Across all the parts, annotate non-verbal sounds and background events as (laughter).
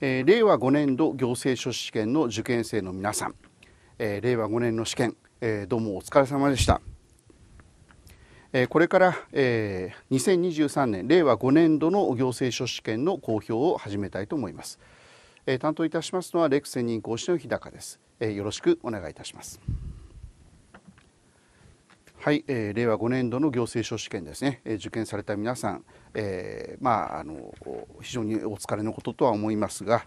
えー、令和5年度行政書士試験の受験生の皆さん、えー、令和5年の試験、えー、どうもお疲れ様でした、えー、これから、えー、2023年令和5年度の行政書士試験の公表を始めたいと思います、えー、担当いたしますのはレク専任講師の日高です、えー、よろしくお願いいたします。はい、えー、令和5年度の行政書士試験ですね、えー、受験された皆さん、えー、まああの非常にお疲れのこととは思いますが、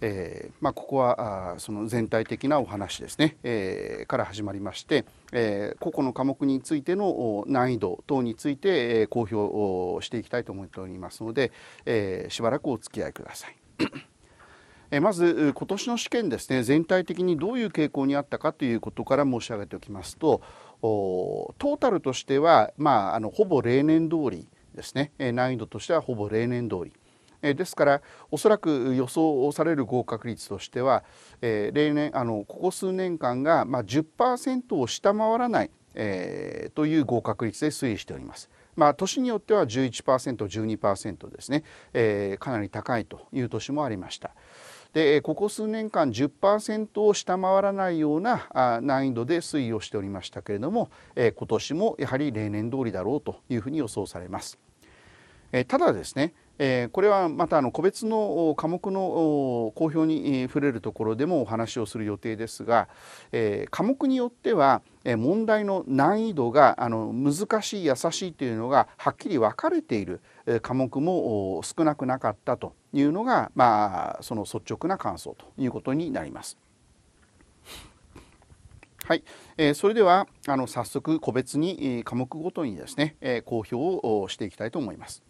えー、まあここはあその全体的なお話ですね、えー、から始まりまして、えー、個々の科目についての難易度等について、えー、公表をしていきたいと思っておりますので、えー、しばらくお付き合いください。(coughs) まず今年の試験ですね。全体的にどういう傾向にあったかということから申し上げておきますとトータルとしては、まあ、あのほぼ例年通りですね難易度としてはほぼ例年通りですからおそらく予想される合格率としては、例年あのここ数年間が、まあ、10%を下回らない、という合格率で推移しております。まあ、年によっては 11%12% ですね、えー、かなり高いという年もありました。でここ数年間10%を下回らないような難易度で推移をしておりましたけれども今年もやはり例年通りだろうというふうに予想されます。ただですねこれはまたあの個別の科目の公表に触れるところでもお話をする予定ですが科目によっては問題の難易度があの難しい優しいというのがはっきり分かれている科目も少なくなかったというのが、まあ、その率直な感想ということになります。はい、え、それではあの早速個別に科目ごとにですね、え、公表をしていきたいと思います。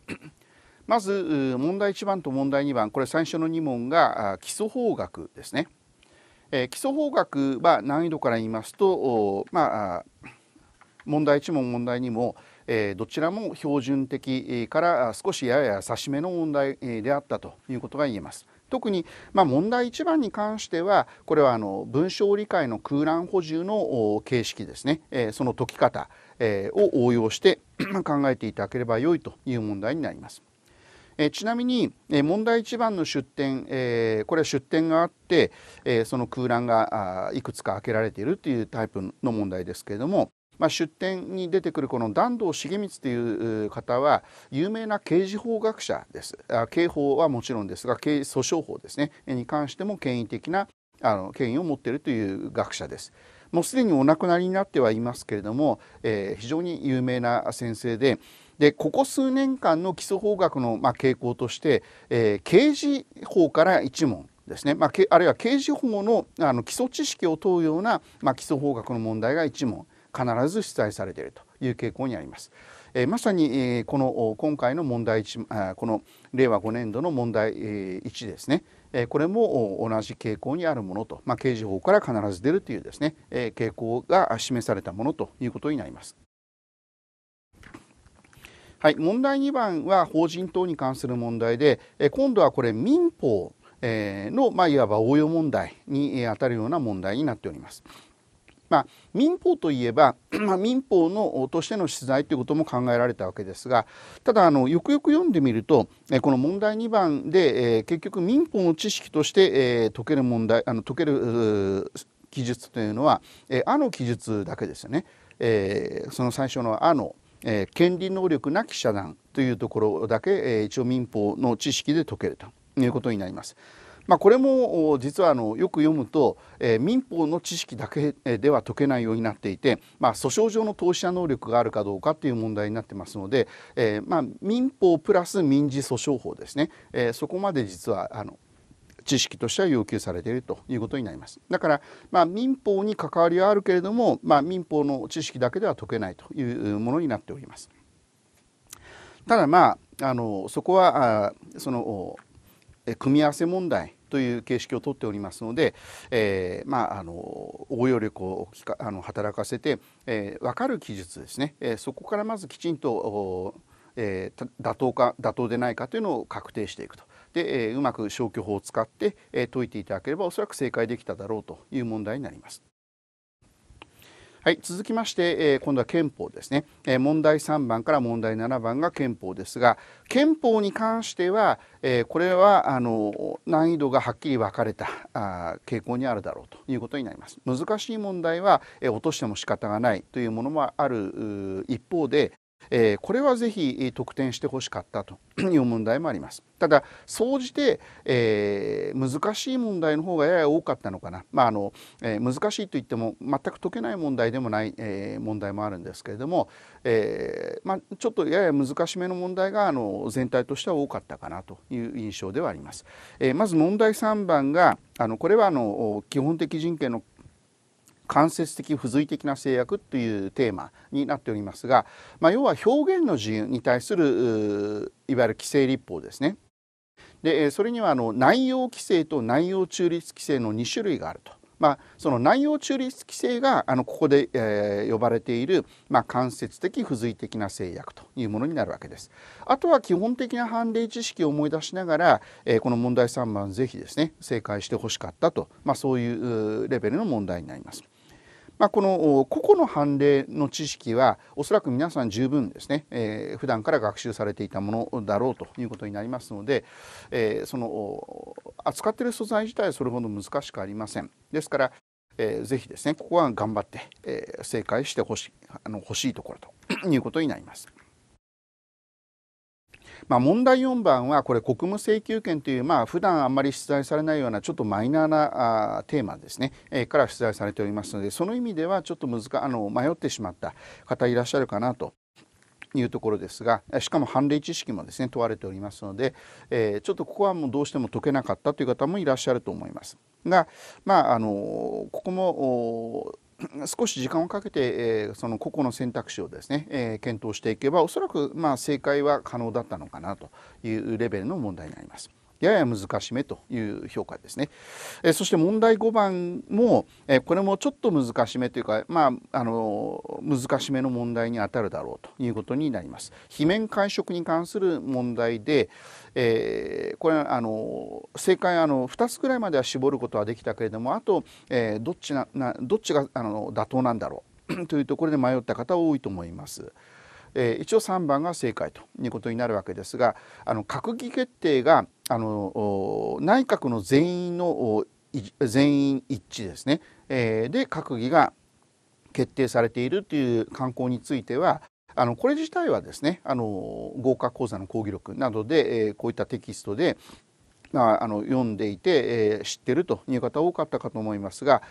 まず問題1番と問題2番これ最初の2問が基礎法学ですね。えー、基礎法学は難易度から言いますとまあ問題1問問題2もえどちらも標準的から少しやや差し目の問題であったということが言えます。特に、まあ、問題1番に関してはこれはあの文章理解の空欄補充の形式ですね、えその解き方、えを応用して (clears throat) 考えていただければよいという問題になります。えちなみに、え問題1番の出典、えこれは出典があって、えその空欄がいくつか開けられているというタイプの問題ですけれどもまあ、出典に出てくるこの團藤重光という方は有名な刑事法学者です。刑法はもちろんですが刑訴訟法ですねに関しても権威的なあの権威を持っているという学者です。もうすでにお亡くなりになってはいますけれども、えー、非常に有名な先生ででここ数年間の基礎法学の、まあ、傾向として、えー、刑事法から一問ですね、まあ、あるいは刑事法のあの基礎知識を問うような、まあ、基礎法学の問題が一問必ず出題されているという傾向にあります。えー、まさに、えー、この今回の問題1この令和5年度の問題、1ですね、えー、これも同じ傾向にあるものと、まあ、刑事法から必ず出るというですね、えー、傾向が示されたものということになります。はい、問題2番は法人等に関する問題で、え今度はこれ民法の、まあ、いわば応用問題にあたるような問題になっております。まあ、民法といえば、(clears throat) まあ、民法のとしての出題ということも考えられたわけですがただあのよくよく読んでみるとこの問題2番で、えー、結局民法の知識として、えー、解ける問題あの解ける記述というのは「えー、あ」の記述だけですよね。えー、その最初の「あ」のえー、権利能力なき遮断というところだけ、えー、一応民法の知識で解けるということになります。まあ、これも実はあのよく読むと、えー、民法の知識だけでは解けないようになっていて、まあ、訴訟上の当事者能力があるかどうかという問題になってますので、えーまあ、民法プラス民事訴訟法ですね、えー、そこまで実はあの知識としては要求されているということになります。だから、まあ、民法に関わりはあるけれども、まあ、民法の知識だけでは解けないというものになっております。ただまああのそこはあその組み合わせ問題という形式をとっておりますので、えー、まああの応用力をあの働かせて、えー、分かる記述ですね、えー、そこからまずきちんと、えー、妥当か妥当でないかというのを確定していくと。で、えー、うまく消去法を使って、えー、解いていただければおそらく正解できただろうという問題になります。はい、続きまして、えー、今度は憲法ですね、えー、問題3番から問題7番が憲法ですが憲法に関しては、えー、これはあの難易度がはっきり分かれたあ傾向にあるだろうということになります難しい問題は、えー、落としても仕方がないというものもある一方でえー、これはぜひ得点してほしかったと (clears throat) いう問題もあります。ただ総じて、えー、難しい問題の方がやや多かったのかな、まああのえー、難しいといっても全く解けない問題でもない、えー、問題もあるんですけれども、えーまあ、ちょっとやや難しめの問題があの全体としては多かったかなという印象ではあります。えー、まず問題3番があのこれはあの基本的人権の間接的付随的な制約というテーマになっておりますが、まあ、要は表現の自由に対するいわゆる規制立法ですね。でそれにはあの内容規制と内容中立規制の2種類があると。まあ、その内容中立規制があのここで、えー、呼ばれている、まあ、間接的付随的な制約というものになるわけです。あとは基本的な判例知識を思い出しながら、えー、この問題3番ぜひですね正解してほしかったと、まあ、そういうレベルの問題になります。まあ、この個々の判例の知識はおそらく皆さん十分ですね、えー、普段から学習されていたものだろうということになりますので、えー、その扱っている素材自体はそれほど難しくありません。ですから、えー、ぜひですねここは頑張って、えー、正解してほしいあの欲しいところということになります。まあ、問題4番はこれ国務請求権というまあ普段あんまり出題されないようなちょっとマイナーなあテーマですね、えー、から出題されておりますのでその意味ではちょっと難あの迷ってしまった方いらっしゃるかなというところですがしかも判例知識もですね問われておりますので、えー、ちょっとここはもうどうしても解けなかったという方もいらっしゃると思います。がまああのここも少し時間をかけて、えー、その個々の選択肢をですね、えー、検討していけばおそらくまあ正解は可能だったのかなというレベルの問題になります。やや難しめという評価ですね。えそして問題5番も、えこれもちょっと難しめというか、まあ、あの難しめの問題に当たるだろうということになります。非面会食に関する問題で、えー、これあの正解あの2つぐらいまでは絞ることはできたけれどもあと、えー、どっちななどっちがあの妥当なんだろう (coughs) というところで迷った方多いと思います。えー、一応3番が正解ということになるわけですがあの閣議決定があの内閣の全員の全員一致ですね、えー、で閣議が決定されているという慣行についてはあのこれ自体はですねあの合格講座の講義録などで、えー、こういったテキストでまあ、あの読んでいて、えー、知ってるという方多かったかと思いますが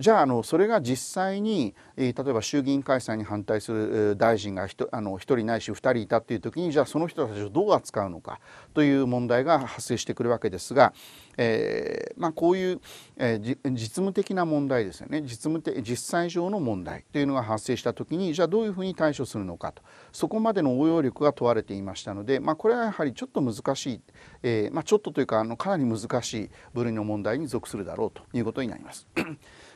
じゃああのそれが実際に、えー、例えば衆議院解散に反対する大臣が 1, あの1人ないし2人いたっていう時にじゃあその人たちをどう扱うのかという問題が発生してくるわけですが、えーまあ、こういう、えー、実務的な問題ですよね実務的実際上の問題というのが発生した時にじゃあどういうふうに対処するのかとそこまでの応用力が問われていましたので、まあ、これはやはりちょっと難しい、えまあ、ちょっとというかあのかなり難しい部類の問題に属するだろうということになります。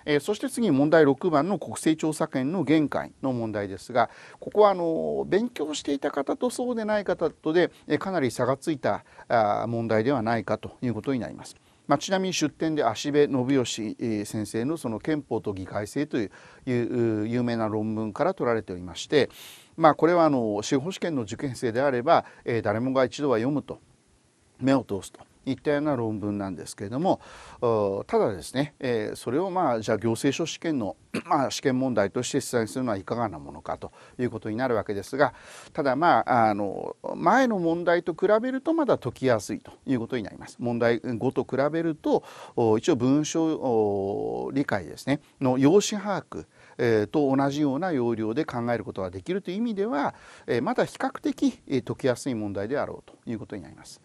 えー、そして次に問題6番の国勢調査権の限界の問題ですがここはあの勉強していた方とそうでない方とで、えー、かなり差がついたあ問題ではないかということになります。まあ、ちなみに出典で芦部信義先生のその憲法と議会制という有名な論文から取られておりまして、まあ、これはあの司法試験の受験生であれば、えー、誰もが一度は読むと目を通すといったような論文なんですけれどもただですね、え、それをまあじゃあ行政書試験の、(clears throat) まあ、試験問題として出題するのはいかがなものかということになるわけですがただまああの前の問題と比べるとまだ解きやすいということになります。問題5と比べると一応文章理解ですねの用紙把握え、と同じような要領で考えることができるという意味では、え、まだ比較的、え、解きやすい問題であろうということになります。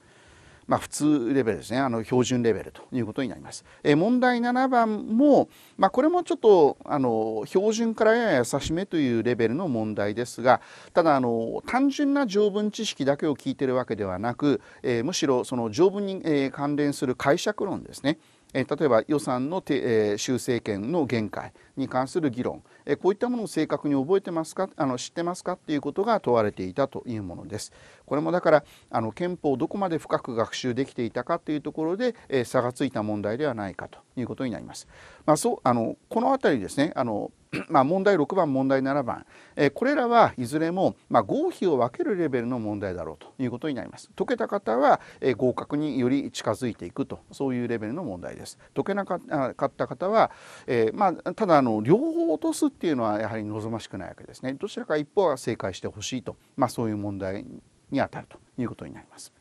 まあ、普通レベルですね。あの標準レベルということになります。え問題7番も、まあ、これもちょっとあの標準からやや優しめというレベルの問題ですがただあの単純な条文知識だけを聞いてるわけではなく、えー、むしろその条文に、えー、関連する解釈論ですね。例えば予算の、え修正権の限界に関する議論、えこういったものを正確に覚えてますか？あの知ってますか？っていうことが問われていたというものです。これもだからあの憲法をどこまで深く学習できていたかというところで、えー、差がついた問題ではないかということになります。まあ、そうあのこの辺りですねあの (clears throat) まあ、問題6番問題7番、えー、これらはいずれも、まあ、合否を分けるレベルの問題だろうということになります。解けた方は、えー、合格により近づいていくとそういうレベルの問題です。解けなかった方は、えー、まあ、ただあの両方落とすっていうのはやはり望ましくないわけですね。どちらか一方は正解してほしいと、まあ、そういう問題にあたるということになります。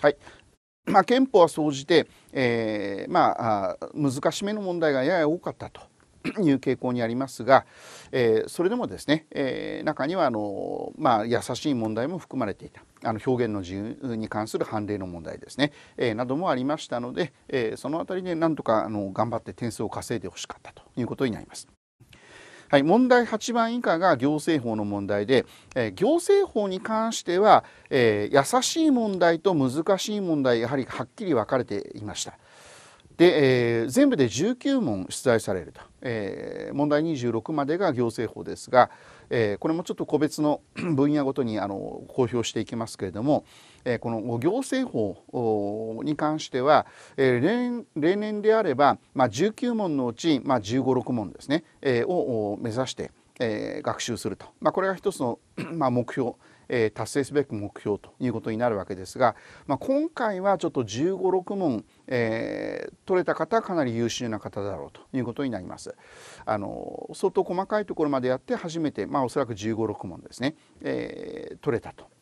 はい。まあ、憲法は総じて、えー、まあ難しめの問題がやや多かったという傾向にありますが、えー、それでもですね、えー、中にはあの、まあ、優しい問題も含まれていた。あの表現の自由に関する判例の問題ですね、えー、などもありましたので、え、その辺りでなんとかあの頑張って点数を稼いでほしかったということになります。はい、問題8番以下が行政法の問題で、えー、行政法に関しては、えー、優しい問題と難しい問題やはりはっきり分かれていました。で、えー、全部で19問出題されると、えー、問題26までが行政法ですが、えー、これもちょっと個別の (clears throat) 分野ごとにあの公表していきますけれども、えー、この行政法に関しては、えー、例年例年であれば、まあ、19問のうち、まあ、1 5 6問ですね、えー、を目指して、えー、学習すると、まあ、これが一つの (clears throat) まあ、目標えー、達成すべき目標ということになるわけですが、まあ、今回はちょっと1 5 6問、えー、取れた方はかなり優秀な方だろうということになります。あの相当細かいところまでやって初めて、まあ、おそらく1 5 6問ですね、えー、取れたと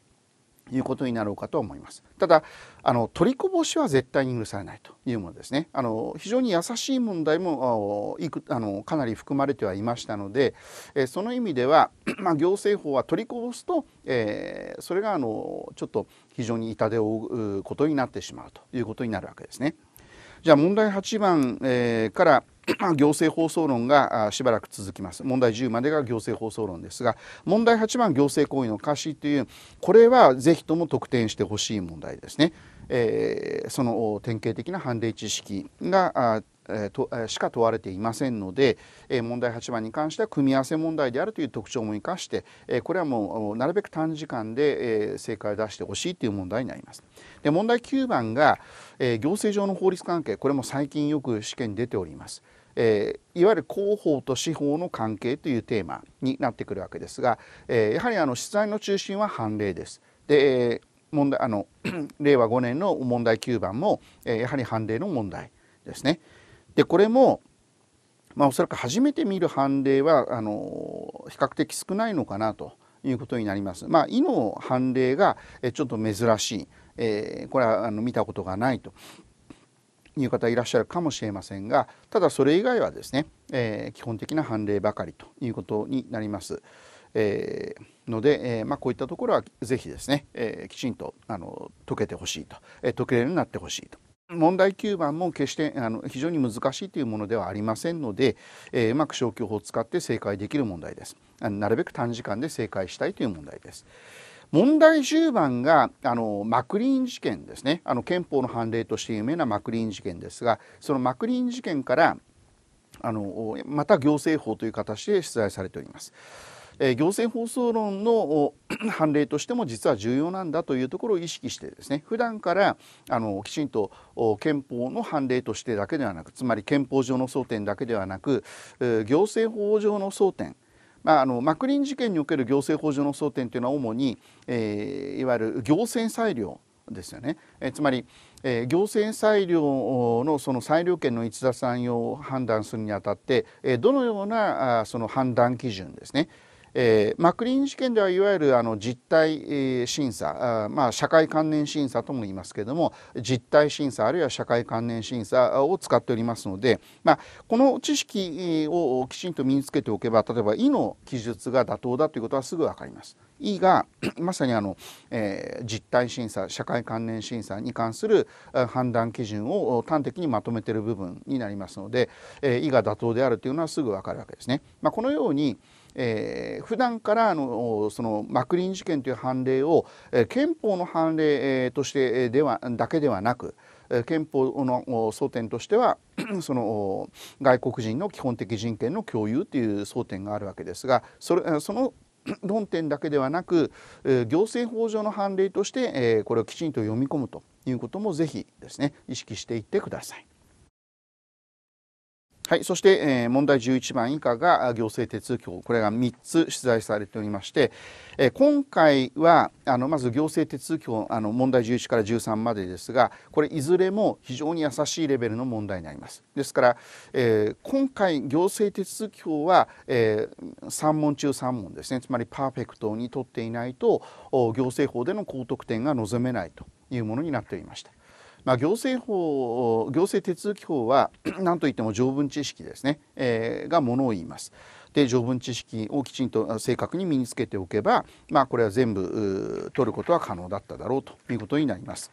いうことになろうかと思います。ただあの取りこぼしは絶対に許されないというものですね。あの非常に優しい問題もいくあのかなり含まれてはいましたので、えその意味では、(clears throat) まあ、行政法は取りこぼすと、えー、それがあのちょっと非常に痛手を負うことになってしまうということになるわけですね。じゃあ問題8番、えー、から (clears throat) 行政放送論がしばらく続きます。問題10までが行政放送論ですが問題8番行政行為の可視というこれはぜひとも得点してほしい問題ですね、えー、その典型的な判例知識がえとしか問われていませんので、え問題8番に関しては組み合わせ問題であるという特徴も生かして、えこれはもうなるべく短時間で、え正解を出してほしいという問題になります。で問題9番が、え行政上の法律関係これも最近よく試験に出ております。えー、いわゆる広報と司法の関係というテーマになってくるわけですが、えー、やはりあの出題の中心は判例です。で、え、問題あの (clears throat) 令和5年の問題9番も、えー、やはり判例の問題ですね。でこれもまあ、おそらく初めて見る判例はあの比較的少ないのかなということになります。まあ、意の判例がちょっと珍しい、えー、これはあの見たことがないという方いらっしゃるかもしれませんがただそれ以外はですね、えー、基本的な判例ばかりということになります。えー、ので、えーまあ、こういったところはぜひですね、えー、きちんとあの解けてほしいと、えー、解けるようになってほしいと。問題9番も決してあの非常に難しいというものではありませんので、えー、うまく消去法を使って正解できる問題です。なるべく短時間で正解したいという問題です。問題10番があのマクリーン事件ですねあの憲法の判例として有名なマクリーン事件ですがそのマクリーン事件からあのまた行政法という形で出題されております。え行政放送論の (clears throat) 判例としても実は重要なんだというところを意識してですね普段からあのきちんと憲法の判例としてだけではなくつまり憲法上の争点だけではなく行政法上の争点まあ、あのマクリン事件における行政法上の争点というのは主に、えー、いわゆる行政裁量ですよね、えー、つまり、えー、行政裁量のその裁量権の逸脱案用を判断するにあたって、えー、どのようなあその判断基準ですね、えー、マクリーン事件ではいわゆるあの実態、審査あ、まあ、社会関連審査とも言いますけれども実態審査あるいは社会関連審査を使っておりますので、まあ、この知識をきちんと身につけておけば例えば「い」の記述が妥当だということはすぐ分かります。いが (clears throat) まさにあの、えー、実態審査社会関連審査に関する判断基準を端的にまとめている部分になりますので「えー、」が妥当であるというのはすぐ分かるわけですね。まあ、このようにえー、普段からあのそのマクリン事件という判例を、憲法の判例、としてではだけではなく憲法の争点としては (clears throat) その外国人の基本的人権の共有という争点があるわけですがそれその (clears throat) 論点だけではなく、行政法上の判例として、これをきちんと読み込むということもぜひですね意識していってください。はい、そして、えー、問題11番以下が行政手続き法。これが3つ出題されておりまして、えー、今回はあのまず行政手続き法あの問題11から13までですがこれいずれも非常に優しいレベルの問題になります。ですから、えー、今回行政手続き法は、えー、3問中3問ですね。つまりパーフェクトに取っていないと行政法での高得点が望めないというものになっておりました。まあ、行政法行政手続法は (clears throat) 何といっても条文知識ですね、えー、がものを言います。で条文知識をきちんと正確に身につけておけば、まあ、これは全部取ることは可能だっただろうということになります。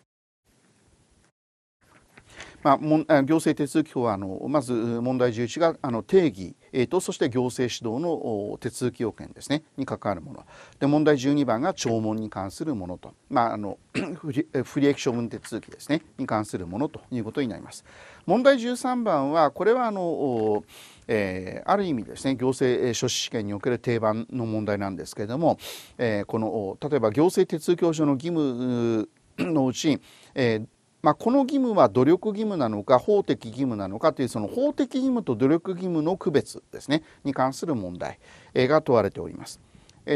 まあ、行政手続き法はあのまず問題11があの定義えーと、そして行政指導の手続き要件ですねに関わるもので問題12番が聴聞に関するものと、まあ、あの (clears throat) 不利益処分手続きですねに関するものということになります。問題13番はこれはあの、えー、ある意味ですね行政書士試験における定番の問題なんですけれども、えー、この例えば行政手続き法上の義務のうち、えーまあ、この義務は努力義務なのか法的義務なのかというその法的義務と努力義務の区別ですねに関する問題が問われております。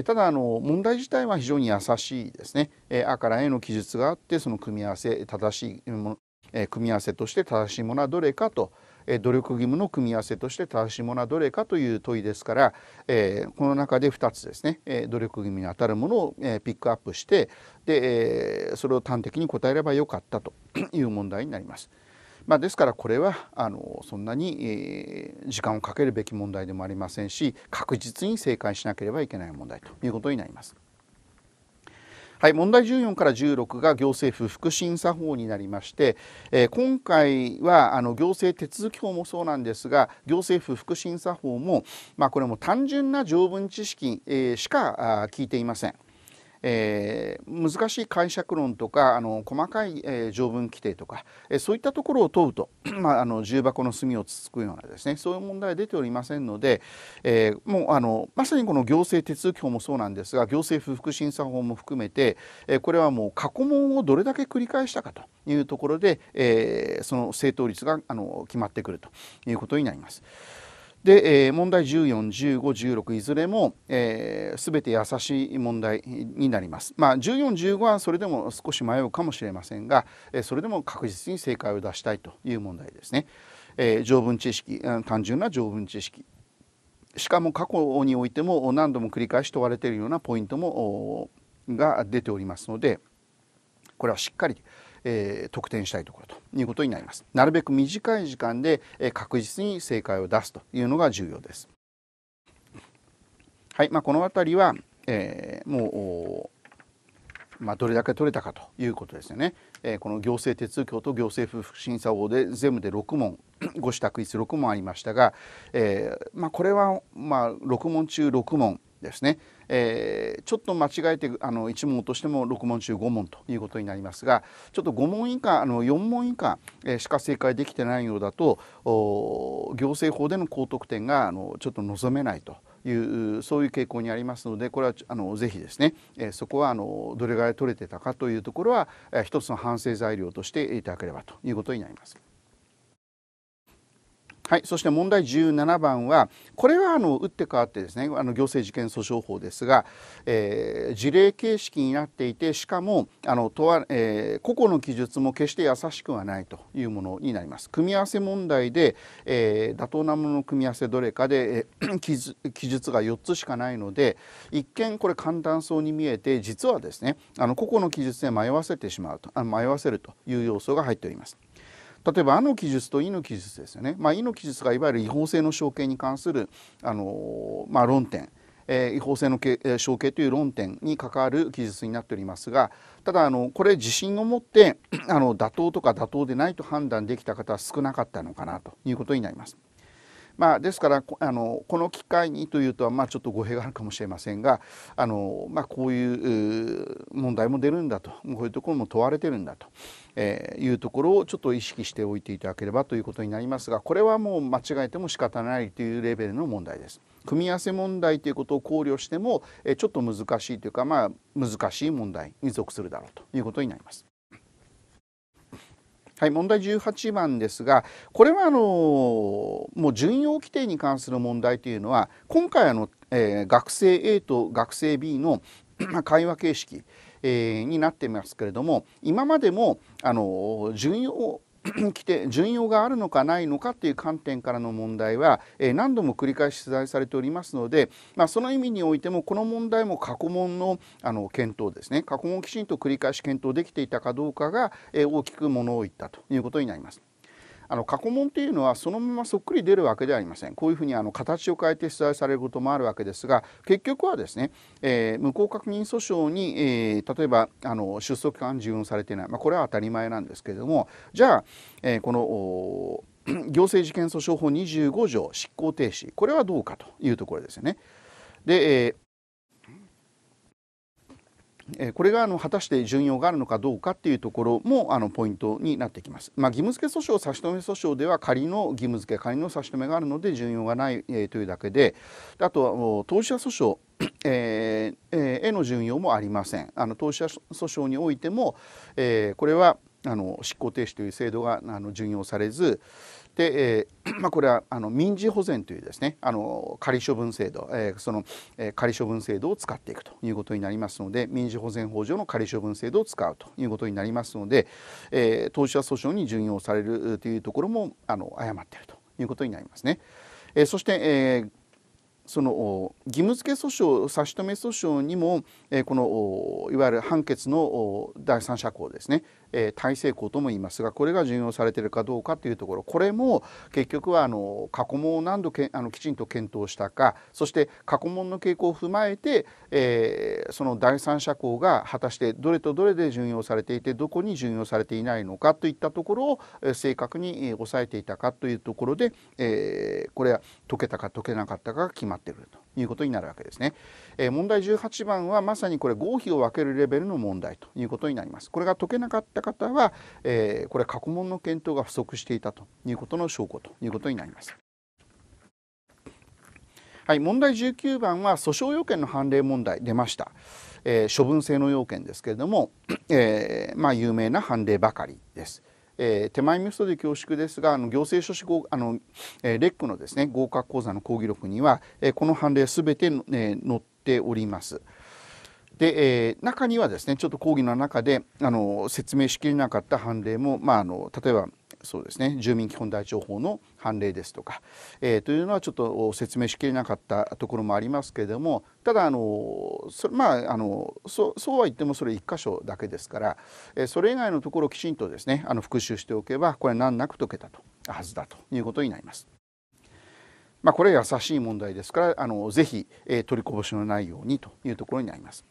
ただあの問題自体は非常に優しいですね。あからへの記述があってその組み合わせ正しいもの組み合わせとして正しいものはどれかと努力義務の組み合わせとして正しいものはどれかという問いですから、え、この中で2つですね、え、努力義務にあたるものを、え、ピックアップしてで、え、それを端的に答えればよかったという問題になります。まあ、ですからこれはあのそんなに、時間をかけるべき問題でもありませんし確実に正解しなければいけない問題ということになります。はい、問題14から16が行政府福審査法になりまして、えー、今回はあの行政手続法もそうなんですが行政府福審査法も、まあ、これも単純な条文知識、えー、しか聞いていません。えー、難しい解釈論とかあの細かい、えー、条文規定とか、えー、そういったところを問うと、(clears throat) まあ、あの重箱の隅をつつくようなですねそういう問題は出ておりませんので、えー、もうあのまさにこの行政手続法もそうなんですが行政不服審査法も含めて、えー、これはもう過去問をどれだけ繰り返したかというところで、えー、その正答率があの決まってくるということになります。で、えー、問題141516いずれも、えー、全て優しい問題になります。まあ、1415はそれでも少し迷うかもしれませんが、えー、それでも確実に正解を出したいという問題ですね。えー、条文知識単純な条文知識しかも過去においても何度も繰り返し問われているようなポイントもが出ておりますのでこれはしっかりえー、得点したいところということになります。なるべく短い時間で、えー、確実に正解を出すというのが重要です。はい、まあ、この辺りは、えー、もう、まあ、どれだけ取れたかということですよね。えー、この行政手続法と行政不審査法で全部で6問 (coughs) ご指択率6問ありましたが、えーまあ、これは、まあ、6問中6問ですね、えー、ちょっと間違えてあの1問としても6問中5問ということになりますがちょっと5問以下あの4問以下、えー、しか正解できてないようだと行政法での高得点があのちょっと望めないと。いうそういう傾向にありますのでこれはあのぜひですね、えー、そこはあのどれぐらい取れてたかというところは、えー、一つの反省材料としていただければということになります。はい、そして問題17番はこれはあの打って変わってですねあの行政事件訴訟法ですが、えー、事例形式になっていてしかもあのとわ、えー、個々の記述も決して優しくはないというものになります。組み合わせ問題で、えー、妥当なものの組み合わせどれかで、えー、(clears throat) 記述が4つしかないので一見これ簡単そうに見えて実はですねあの個々の記述で迷わせてしまうとあの迷わせるという要素が入っております。例えば「あ」の記述と「い」の記述ですよね。まあ、いの記述がいわゆる違法性の承継に関するあの、まあ、論点、えー、違法性の承継という論点に関わる記述になっておりますがただあのこれ自信を持ってあの妥当とか妥当でないと判断できた方は少なかったのかなということになります。まあ、ですからあのこの機会にというとはまあちょっと語弊があるかもしれませんがあの、まあ、こういう問題も出るんだとこういうところも問われてるんだと、えー、いうところをちょっと意識しておいていただければということになりますがこれはもう間違えても仕方ないというレベルの問題です。組み合わせ問題ということを考慮してもちょっと難しいというかまあ難しい問題に属するだろうということになります。はい、問題18番ですがこれはあのもう準用規定に関する問題というのは今回あの、えー、学生 A と学生 B の会話形式、えー、になってますけれども今までもあの準用規定順用があるのかないのかという観点からの問題は、え何度も繰り返し取材されておりますので、まあ、その意味においてもこの問題も過去問のあの検討ですね過去問をきちんと繰り返し検討できていたかどうかが、え大きくものを言ったということになります。あの過去問というのはそのままそっくり出るわけではありません。こういうふうにあの形を変えて出題されることもあるわけですが結局はですね、えー、無効確認訴訟に、えー、例えばあの出訴期間順用されていない、まあ、これは当たり前なんですけれどもじゃあ、えー、この (clears throat) 行政事件訴訟法25条執行停止。これはどうかというところですよね。で、えーこれがあの果たして順用があるのかどうかっていうところもあのポイントになってきます。まあ、義務付け訴訟差し止め訴訟では仮の義務付け仮の差し止めがあるので順用がない、え、というだけであとは当事者訴訟えー、への順用もありません。あの当事者訴訟においても、えー、これはあの執行停止という制度があの順用されず、で、えー (clears throat) まあ、これはあの民事保全というですねあの仮処分制度、えー、その、えー、仮処分制度を使っていくということになりますので民事保全法上の仮処分制度を使うということになりますので、えー、当事者訴訟に準用されるというところもあの誤っているということになりますね。えー、そして、えーその義務付け訴訟差し止め訴訟にも、えー、このいわゆる判決の第三者項ですね、えー、体制項とも言いますがこれが順用されているかどうかというところ。これも結局はあの過去問を何度けあのきちんと検討したかそして過去問の傾向を踏まえて、えー、その第三者項が果たしてどれとどれで順用されていてどこに順用されていないのかといったところを、え、正確に抑えていたかというところで、えー、これは解けたか解けなかったかが決まっていると。いうことになるわけですね。えー、問題18番はまさにこれ合否を分けるレベルの問題ということになります。これが解けなかった方は、えー、これ過去問の検討が不足していたということの証拠ということになります。はい、問題19番は訴訟要件の判例問題出ました、えー、処分性の要件ですけれども、えー、まあ有名な判例ばかりです。えー、手前味噌で恐縮ですがあの行政書士あの、えー、レックのですね合格講座の講義録には、えー、この判例すべて、ね、載っております。で、えー、中にはですねちょっと講義の中であの説明しきれなかった判例も、まあ、あの例えばそうですね住民基本台帳法の判例ですとか、えー、というのはちょっと説明しきれなかったところもありますけれどもただあのそまああのそそうは言ってもそれ1箇所だけですから、えー、それ以外のところをきちんとですねあの復習しておけばこれ難なく解けたとはずだということになります。まあ、これは優しい問題ですからあのぜひ、えー、取りこぼしのないようにというところになります。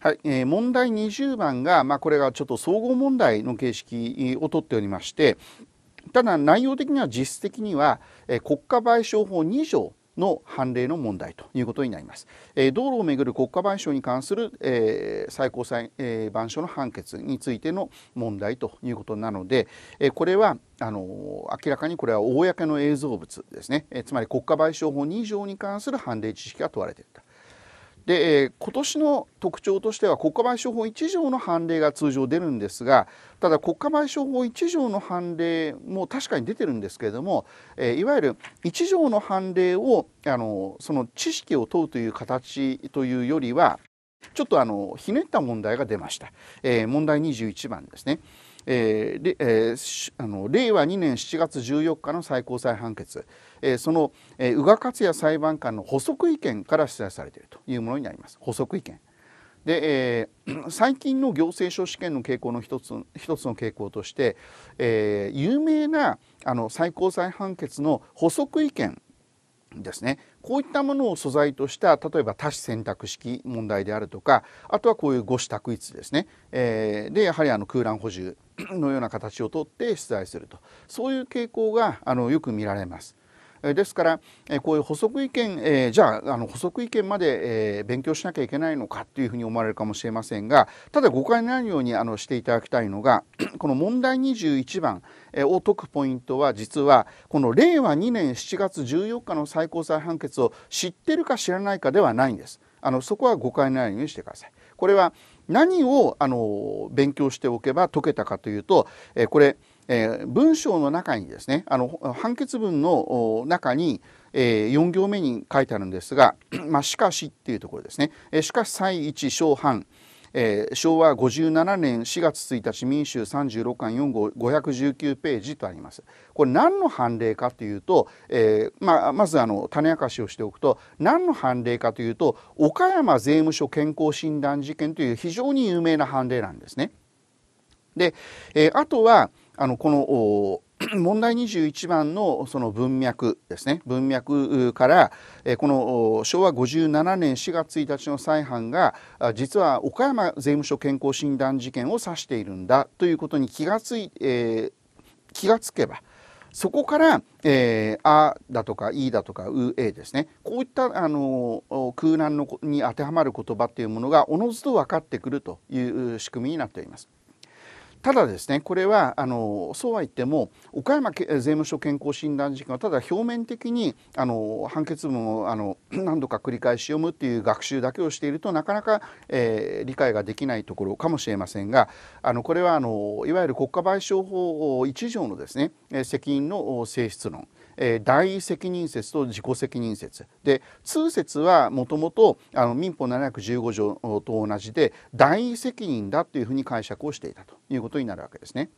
はい、えー、問題20番が、まあ、これがちょっと総合問題の形式をとっておりましてただ内容的には実質的には、えー、国家賠償法2条の判例の問題ということになります。えー、道路をめぐる国家賠償に関する、えー、最高裁、えー、判所の判決についての問題ということなので、え、これはあの明らかにこれは公の映像物ですね、え、つまり国家賠償法2条に関する判例知識が問われていると。で、えー、今年の特徴としては国家賠償法1条の判例が通常出るんですがただ国家賠償法1条の判例も確かに出てるんですけれども、いわゆる1条の判例をあのその知識を問うという形というよりはちょっとあのひねった問題が出ました、えー、問題21番ですね。えーえー、あの令和2年7月14日の最高裁判決、えー、その、えー、宇賀克也裁判官の補足意見から出題されているというものになります補足意見。で、えー、(clears throat) 最近の行政書試験の傾向の一つ一つの傾向として、えー、有名なあの最高裁判決の補足意見ですねこういったものを素材とした例えば多子選択式問題であるとかあとはこういう誤子択一ですね、えー、でやはりあの空欄補充のような形をとって出題するとそういう傾向があのよく見られます。ですからこういう補足意見、えー、じゃああの補足意見まで、えー、勉強しなきゃいけないのかというふうに思われるかもしれませんがただ誤解のないようにあのしていただきたいのが (clears throat) この問題21番を解くポイントは実はこの令和2年7月14日の最高裁判決を知ってるか知らないかではないんです。あのそこは誤解のないようにしてください。これは何をあの勉強しておけば解けたかというと、えこれえー、文章の中にですねあの判決文の中に、えー、4行目に書いてあるんですが「(clears throat) まあ、しかし」っていうところですね「えー、しかし最一小判」えー、昭和57年4月1日民衆36巻4号519ページとあります。これ何の判例かというと、えーまあ、まずあの種明かしをしておくと何の判例かというと岡山税務署健康診断事件という非常に有名な判例なんですね。で、えー、あとはあのこの (clears throat) 問題21番のその文脈ですね文脈からこの昭和57年4月1日の再犯が実は岡山税務署健康診断事件を指しているんだということに気がつい、えー、気がつけばそこから、えー、あだとかいだとかうえですねこういったあの空難のに当てはまる言葉っていうものがおのずと分かってくるという仕組みになっております。ただですねこれはあのそうは言っても岡山税務署健康診断事件はただ表面的にあの判決文をあの (clears throat) 何度か繰り返し読むっていう学習だけをしているとなかなか、えー、理解ができないところかもしれませんがあのこれはあのいわゆる国家賠償法1条のですね責任の性質論。え代責任説と自己責任説で通説はもともと民法715条と同じで代責任だというふうに解釈をしていたということになるわけですね。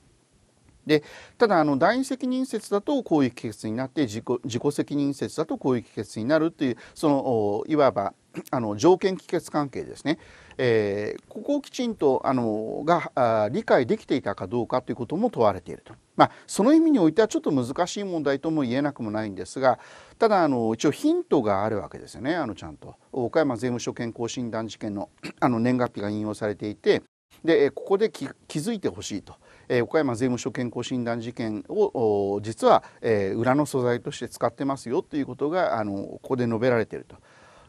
でただあの第二責任説だとこういう帰結になって自己自己責任説だとこういう帰結になるというそのいわばあの条件帰結関係ですね、えー、ここをきちんとあのが理解できていたかどうかということも問われていると。まあ、その意味においてはちょっと難しい問題とも言えなくもないんですがただあの一応ヒントがあるわけですよねあのちゃんと岡山税務署健康診断事件の (coughs) あの年月日が引用されていてでここで気づいてほしいとえ。岡山税務署健康診断事件を実はえ裏の素材として使ってますよということがあのここで述べられていると。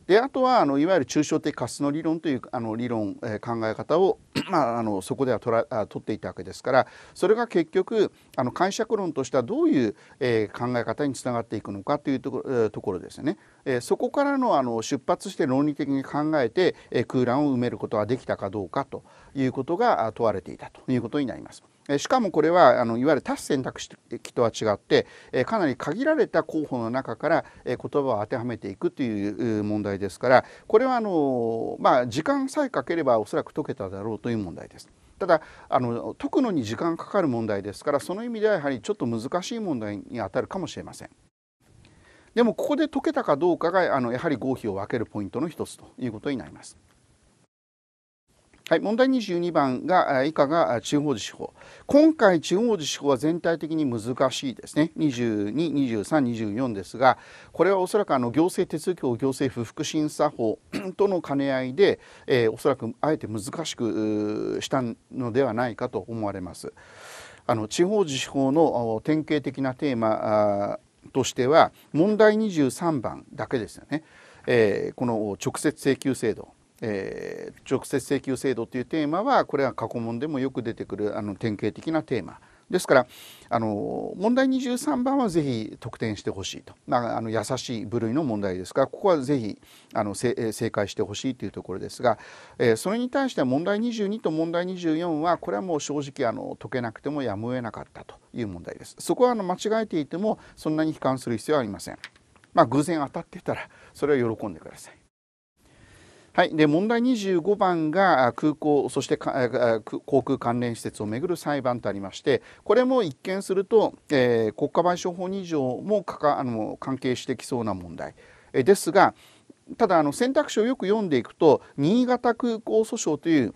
であとはあのいわゆる抽象的過失の理論というあの理論、えー、考え方を、(clears throat) まあ、あのそこでは取ら取っていたわけですからそれが結局あの解釈論としてはどういう、えー、考え方につながっていくのかというところ,、ところですね。えー、そこからのあの出発して論理的に考えて、えー、空欄を埋めることができたかどうかということが問われていたということになります。しかもこれはあのいわゆる多選択肢とは違ってかなり限られた候補の中から言葉を当てはめていくという問題ですからこれはあの、まあ、時間さえかければおそらく解けただろうという問題です。ただあの解くのに時間かかる問題ですからその意味ではやはりちょっと難しい問題にあたるかもしれません。でもここで解けたかどうかがあのやはり合否を分けるポイントの一つということになります。はい、問題22番が以下が地方自治法。今回地方自治法は全体的に難しいですね。222324ですがこれはおそらくあの行政手続法行政不服審査法 (clears throat) との兼ね合いで、えー、おそらくあえて難しくしたのではないかと思われます。あの地方自治法の典型的なテーマとしては問題23番だけですよね、えー、この直接請求制度。えー、直接請求制度というテーマはこれは過去問でもよく出てくるあの典型的なテーマですからあの問題23番はぜひ得点してほしいと、まあ、あの優しい部類の問題ですからここはぜひあの正解してほしいというところですが、えー、それに対しては問題22と問題24はこれはもう正直あの解けなくてもやむを得なかったという問題です。そこはあの間違えていてもそんなに悲観する必要はありません。まあ、偶然当たってたらそれは喜んでください。はい、で問題25番が空港そして航空関連施設をめぐる裁判とありましてこれも一見すると、えー、国家賠償法2条もかかあの関係してきそうな問題、ですがただあの選択肢をよく読んでいくと新潟空港訴訟という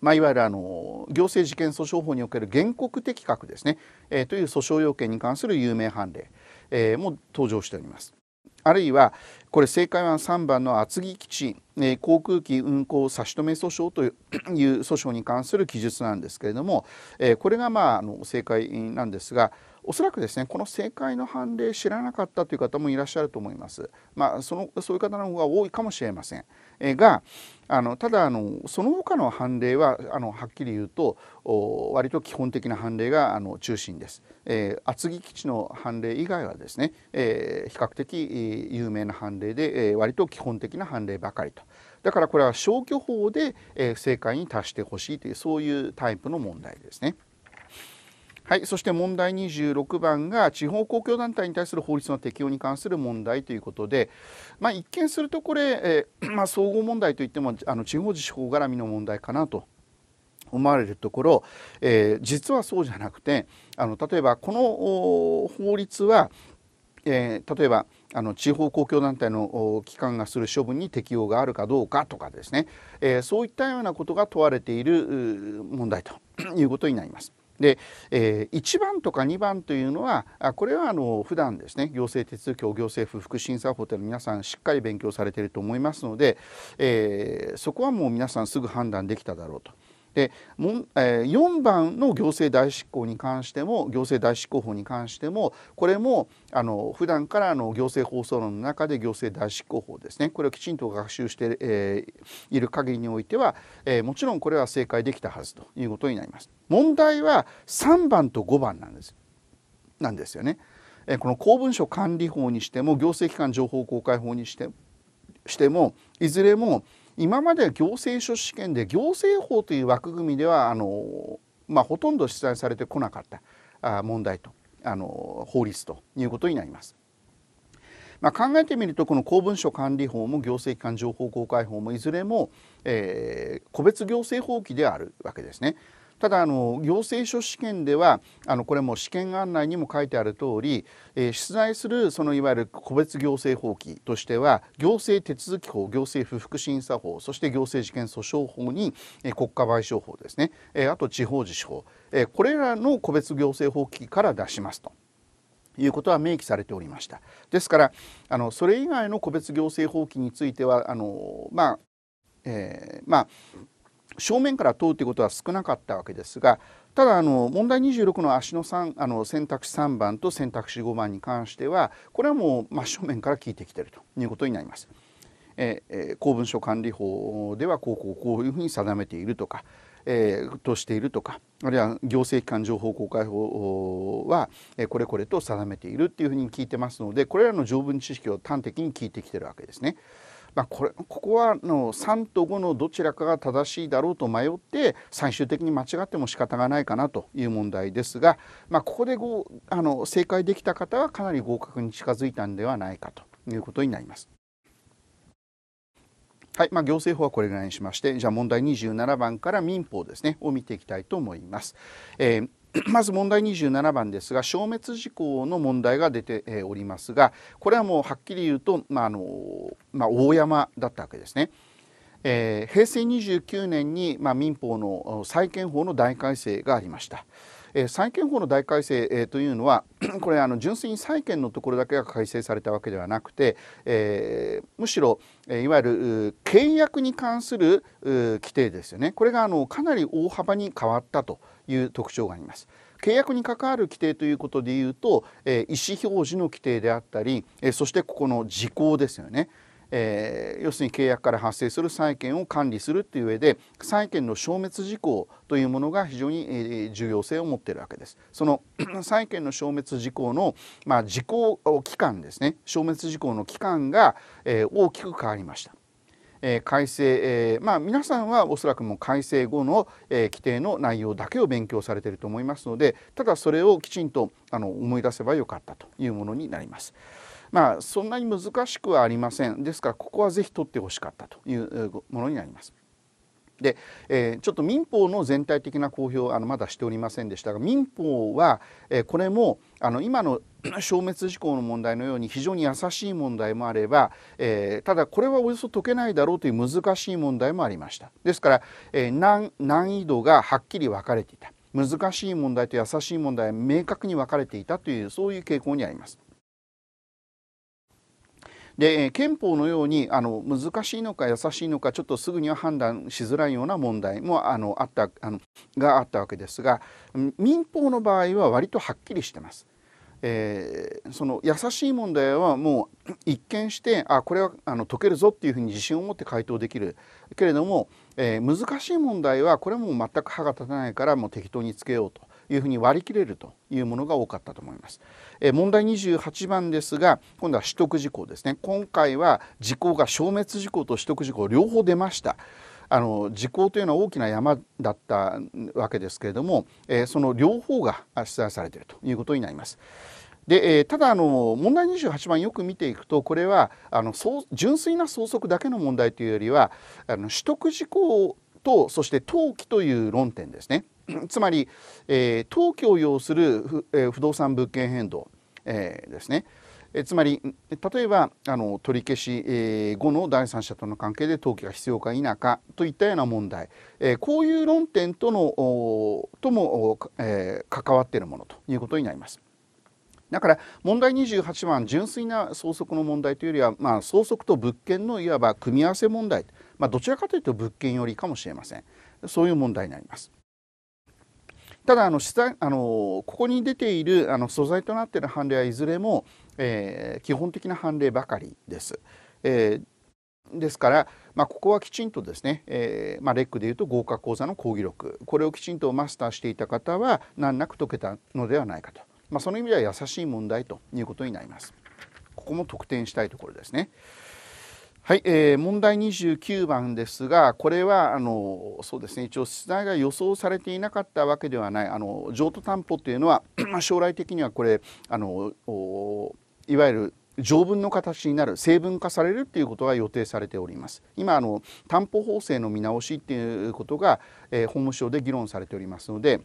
まあ、いわゆるあの行政事件訴訟法における原告的確ですね、えー、という訴訟要件に関する有名判例、えー、も登場しております。あるいはこれ正解は3番の厚木基地、え航空機運航差し止め訴訟と (clears throat) いう訴訟に関する記述なんですけれども、えこれがまああの正解なんですがおそらくですねこの正解の判例知らなかったという方もいらっしゃると思います。まあ、そのそういう方の方が多いかもしれません。えがあのただあのその他の判例はあのはっきり言うと割と基本的な判例があの中心です。えー、厚木基地の判例以外はですね、えー、比較的有名な判例で、えー、割と基本的な判例ばかりと。だからこれは消去法で、えー、正解に達してほしいというそういうタイプの問題ですね。はい、そして問題26番が地方公共団体に対する法律の適用に関する問題ということで、まあ、一見するとこれ、えー、(clears throat) まあ、総合問題といってもあの地方自治法絡みの問題かなと思われるところ、えー、実はそうじゃなくてあの例えばこの法律は、えー、例えばあの地方公共団体の機関がする処分に適用があるかどうかとかですね、え、そういったようなことが問われている問題ということになります。で、えー、1番とか2番というのはあこれはあの普段ですね行政手続きを行政不服審査法というの皆さんしっかり勉強されていると思いますので、えー、そこはもう皆さんすぐ判断できただろうと。でも、えー、4番の行政代執行に関しても行政代執行法に関してもこれもあの普段からの行政放送論の中で行政代執行法ですねこれをきちんと学習して、えー、いる限りにおいては、えー、もちろんこれは正解できたはずということになります。問題は3番と5番なんですなんですよね。えー、この公文書管理法にしても行政機関情報公開法にしてしてもいずれも今までは行政書士試験で行政法という枠組みではあの、まあ、ほとんど出題されてこなかった問題とあの法律ということになります。まあ、考えてみるとこの公文書管理法も行政機関情報公開法もいずれも、えー、個別行政法規であるわけですね。ただあの行政書試験ではあのこれも試験案内にも書いてある通り、えー、出題するそのいわゆる個別行政法規としては行政手続法行政不服審査法そして行政事件訴訟法に、えー、国家賠償法ですね、えー、あと地方自治法、えー、これらの個別行政法規から出しますと。いうことは明記されておりました。ですからあのそれ以外の個別行政法規についてはあのまあえー、まあ正面から問うということは少なかったわけですがただあの問題26の足の3あの選択肢3番と選択肢5番に関してはこれはもう真正面から聞いてきているということになります。えー、公文書管理法ではこうこうこういうふうに定めているとか、えー、としているとかあるいは行政機関情報公開法はこれこれと定めているっていうふうに聞いてますのでこれらの条文知識を端的に聞いてきてるわけですね。まあ、これここはの3と5のどちらかが正しいだろうと迷って最終的に間違っても仕方がないかなという問題ですが、まあ、ここであの正解できた方はかなり合格に近づいたんではないかということになります。はいまあ、行政法はこれぐらいにしましてじゃあ問題27番から民法ですねを見ていきたいと思います。えー (clears throat) まず問題27番ですが消滅事項の問題が出ておりますがこれはもうはっきり言うと、まああのまあ、大山だったわけですね。えー、平成29年に、まあ、民法の債権法の大改正がありました。えー、債権法の大改正、えー、というのは (clears throat) これあの純粋に債権のところだけが改正されたわけではなくて、えー、むしろ、えー、いわゆる契約に関する規定ですよねこれがあのかなり大幅に変わったという特徴があります。契約に関わる規定ということでいうと、えー、意思表示の規定であったり、えー、そしてここの時効ですよね。えー、要するに契約から発生する債権を管理するという上で債権の消滅事項というものが非常に、えー、重要性を持っているわけです。その (clears throat) 債権の消滅事項の、まあ、時効期間ですね消滅事項の期間が、えー、大きく変わりました。えー、改正、えー、まあ皆さんはおそらくもう改正後の、えー、規定の内容だけを勉強されていると思いますのでただそれをきちんとあの思い出せばよかったというものになります。まあそんなに難しくはありませんですからここは是非取ってほしかったというものになります。で、えー、ちょっと民法の全体的な公表あのまだしておりませんでしたが民法は、えー、これもあの今の (clears throat) 消滅事項の問題のように非常に優しい問題もあれば、えー、ただこれはおよそ解けないだろうという難しい問題もありましたですから、えー、難難易度がはっきり分かれていた難しい問題と優しい問題は明確に分かれていたというそういう傾向にあります。で憲法のようにあの難しいのか優しいのかちょっとすぐには判断しづらいような問題もあのあったあのがあったわけですが民法の場合は割とはっきりしてます。えー、その優しい問題はもう一見してあこれはあの解けるぞっていうふうに自信を持って回答できるけれども、えー、難しい問題はこれはもう全く歯が立たないからもう適当につけようというふうに割り切れるというものが多かったと思います。えー、問題28番ですが今度は取得事項ですね今回は時効が消滅事項と取得事項両方出ました。あの時効というのは大きな山だったわけですけれども、えー、その両方が出題されているということになります。で、えー、ただあの問題28番よく見ていくとこれはあの純粋な相続だけの問題というよりはあの取得時効とそして登記という論点ですね。つまり、えー、登記を要する不,、えー、不動産物件変動、えー、ですね。えつまり例えばあの取り消し、えー、後の第三者との関係で登記が必要か否かといったような問題、えー、こういう論点とのとも、えー、関わっているものということになります。だから問題28番純粋な相続の問題というよりは、まあ、相続と物件のいわば組み合わせ問題、まあ、どちらかというと物件よりかもしれませんそういう問題になります。ただあのあのここに出ているあの素材となっている判例はいずれも、えー、基本的な判例ばかりです。えー、ですから、まあ、ここはきちんとですね、えーまあ、レックでいうと合格講座の講義録これをきちんとマスターしていた方は難なく解けたのではないかとまあ、その意味では優しい問題ということになります。ここも得点したいところですね。はい、えー、問題29番ですがこれはあのそうですね一応出題が予想されていなかったわけではないあの譲渡担保というのは (clears throat) 将来的にはこれあのいわゆる条文の形になる成文化されるということが予定されております。今あの担保法制の見直しっていうことが、えー、法務省で議論されておりますので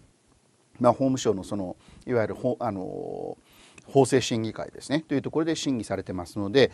まあ、法務省のそのいわゆるあの法制審議会ですね。というところで審議されてますので、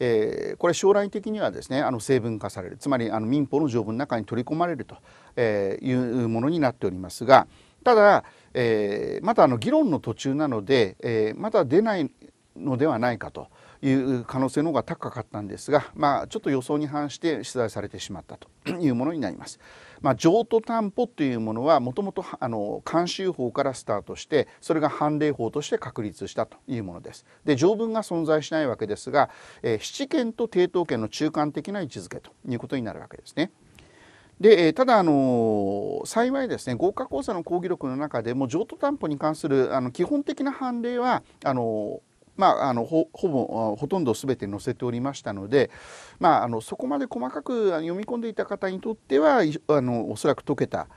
えー、これ将来的にはですねあの成分化される。つまりあの民法の条文の中に取り込まれるというものになっておりますがただ、えー、まだあの議論の途中なので、え、まだ出ないのではないかと。いう可能性の方が高かったんですが、まあ、ちょっと予想に反して出題されてしまったと (clears throat) いうものになります。まあ、譲渡担保というものはもともと慣習法からスタートしてそれが判例法として確立したというものです。で条文が存在しないわけですが、えー、七権と抵当権の中間的な位置づけということになるわけですね。でただあの幸いですね合格講座の講義録の中でも譲渡担保に関するあの基本的な判例はあのまあ、あのほぼほとんど全て載せておりましたので、まあ、あのそこまで細かく読み込んでいた方にとってはあのおそらく解けた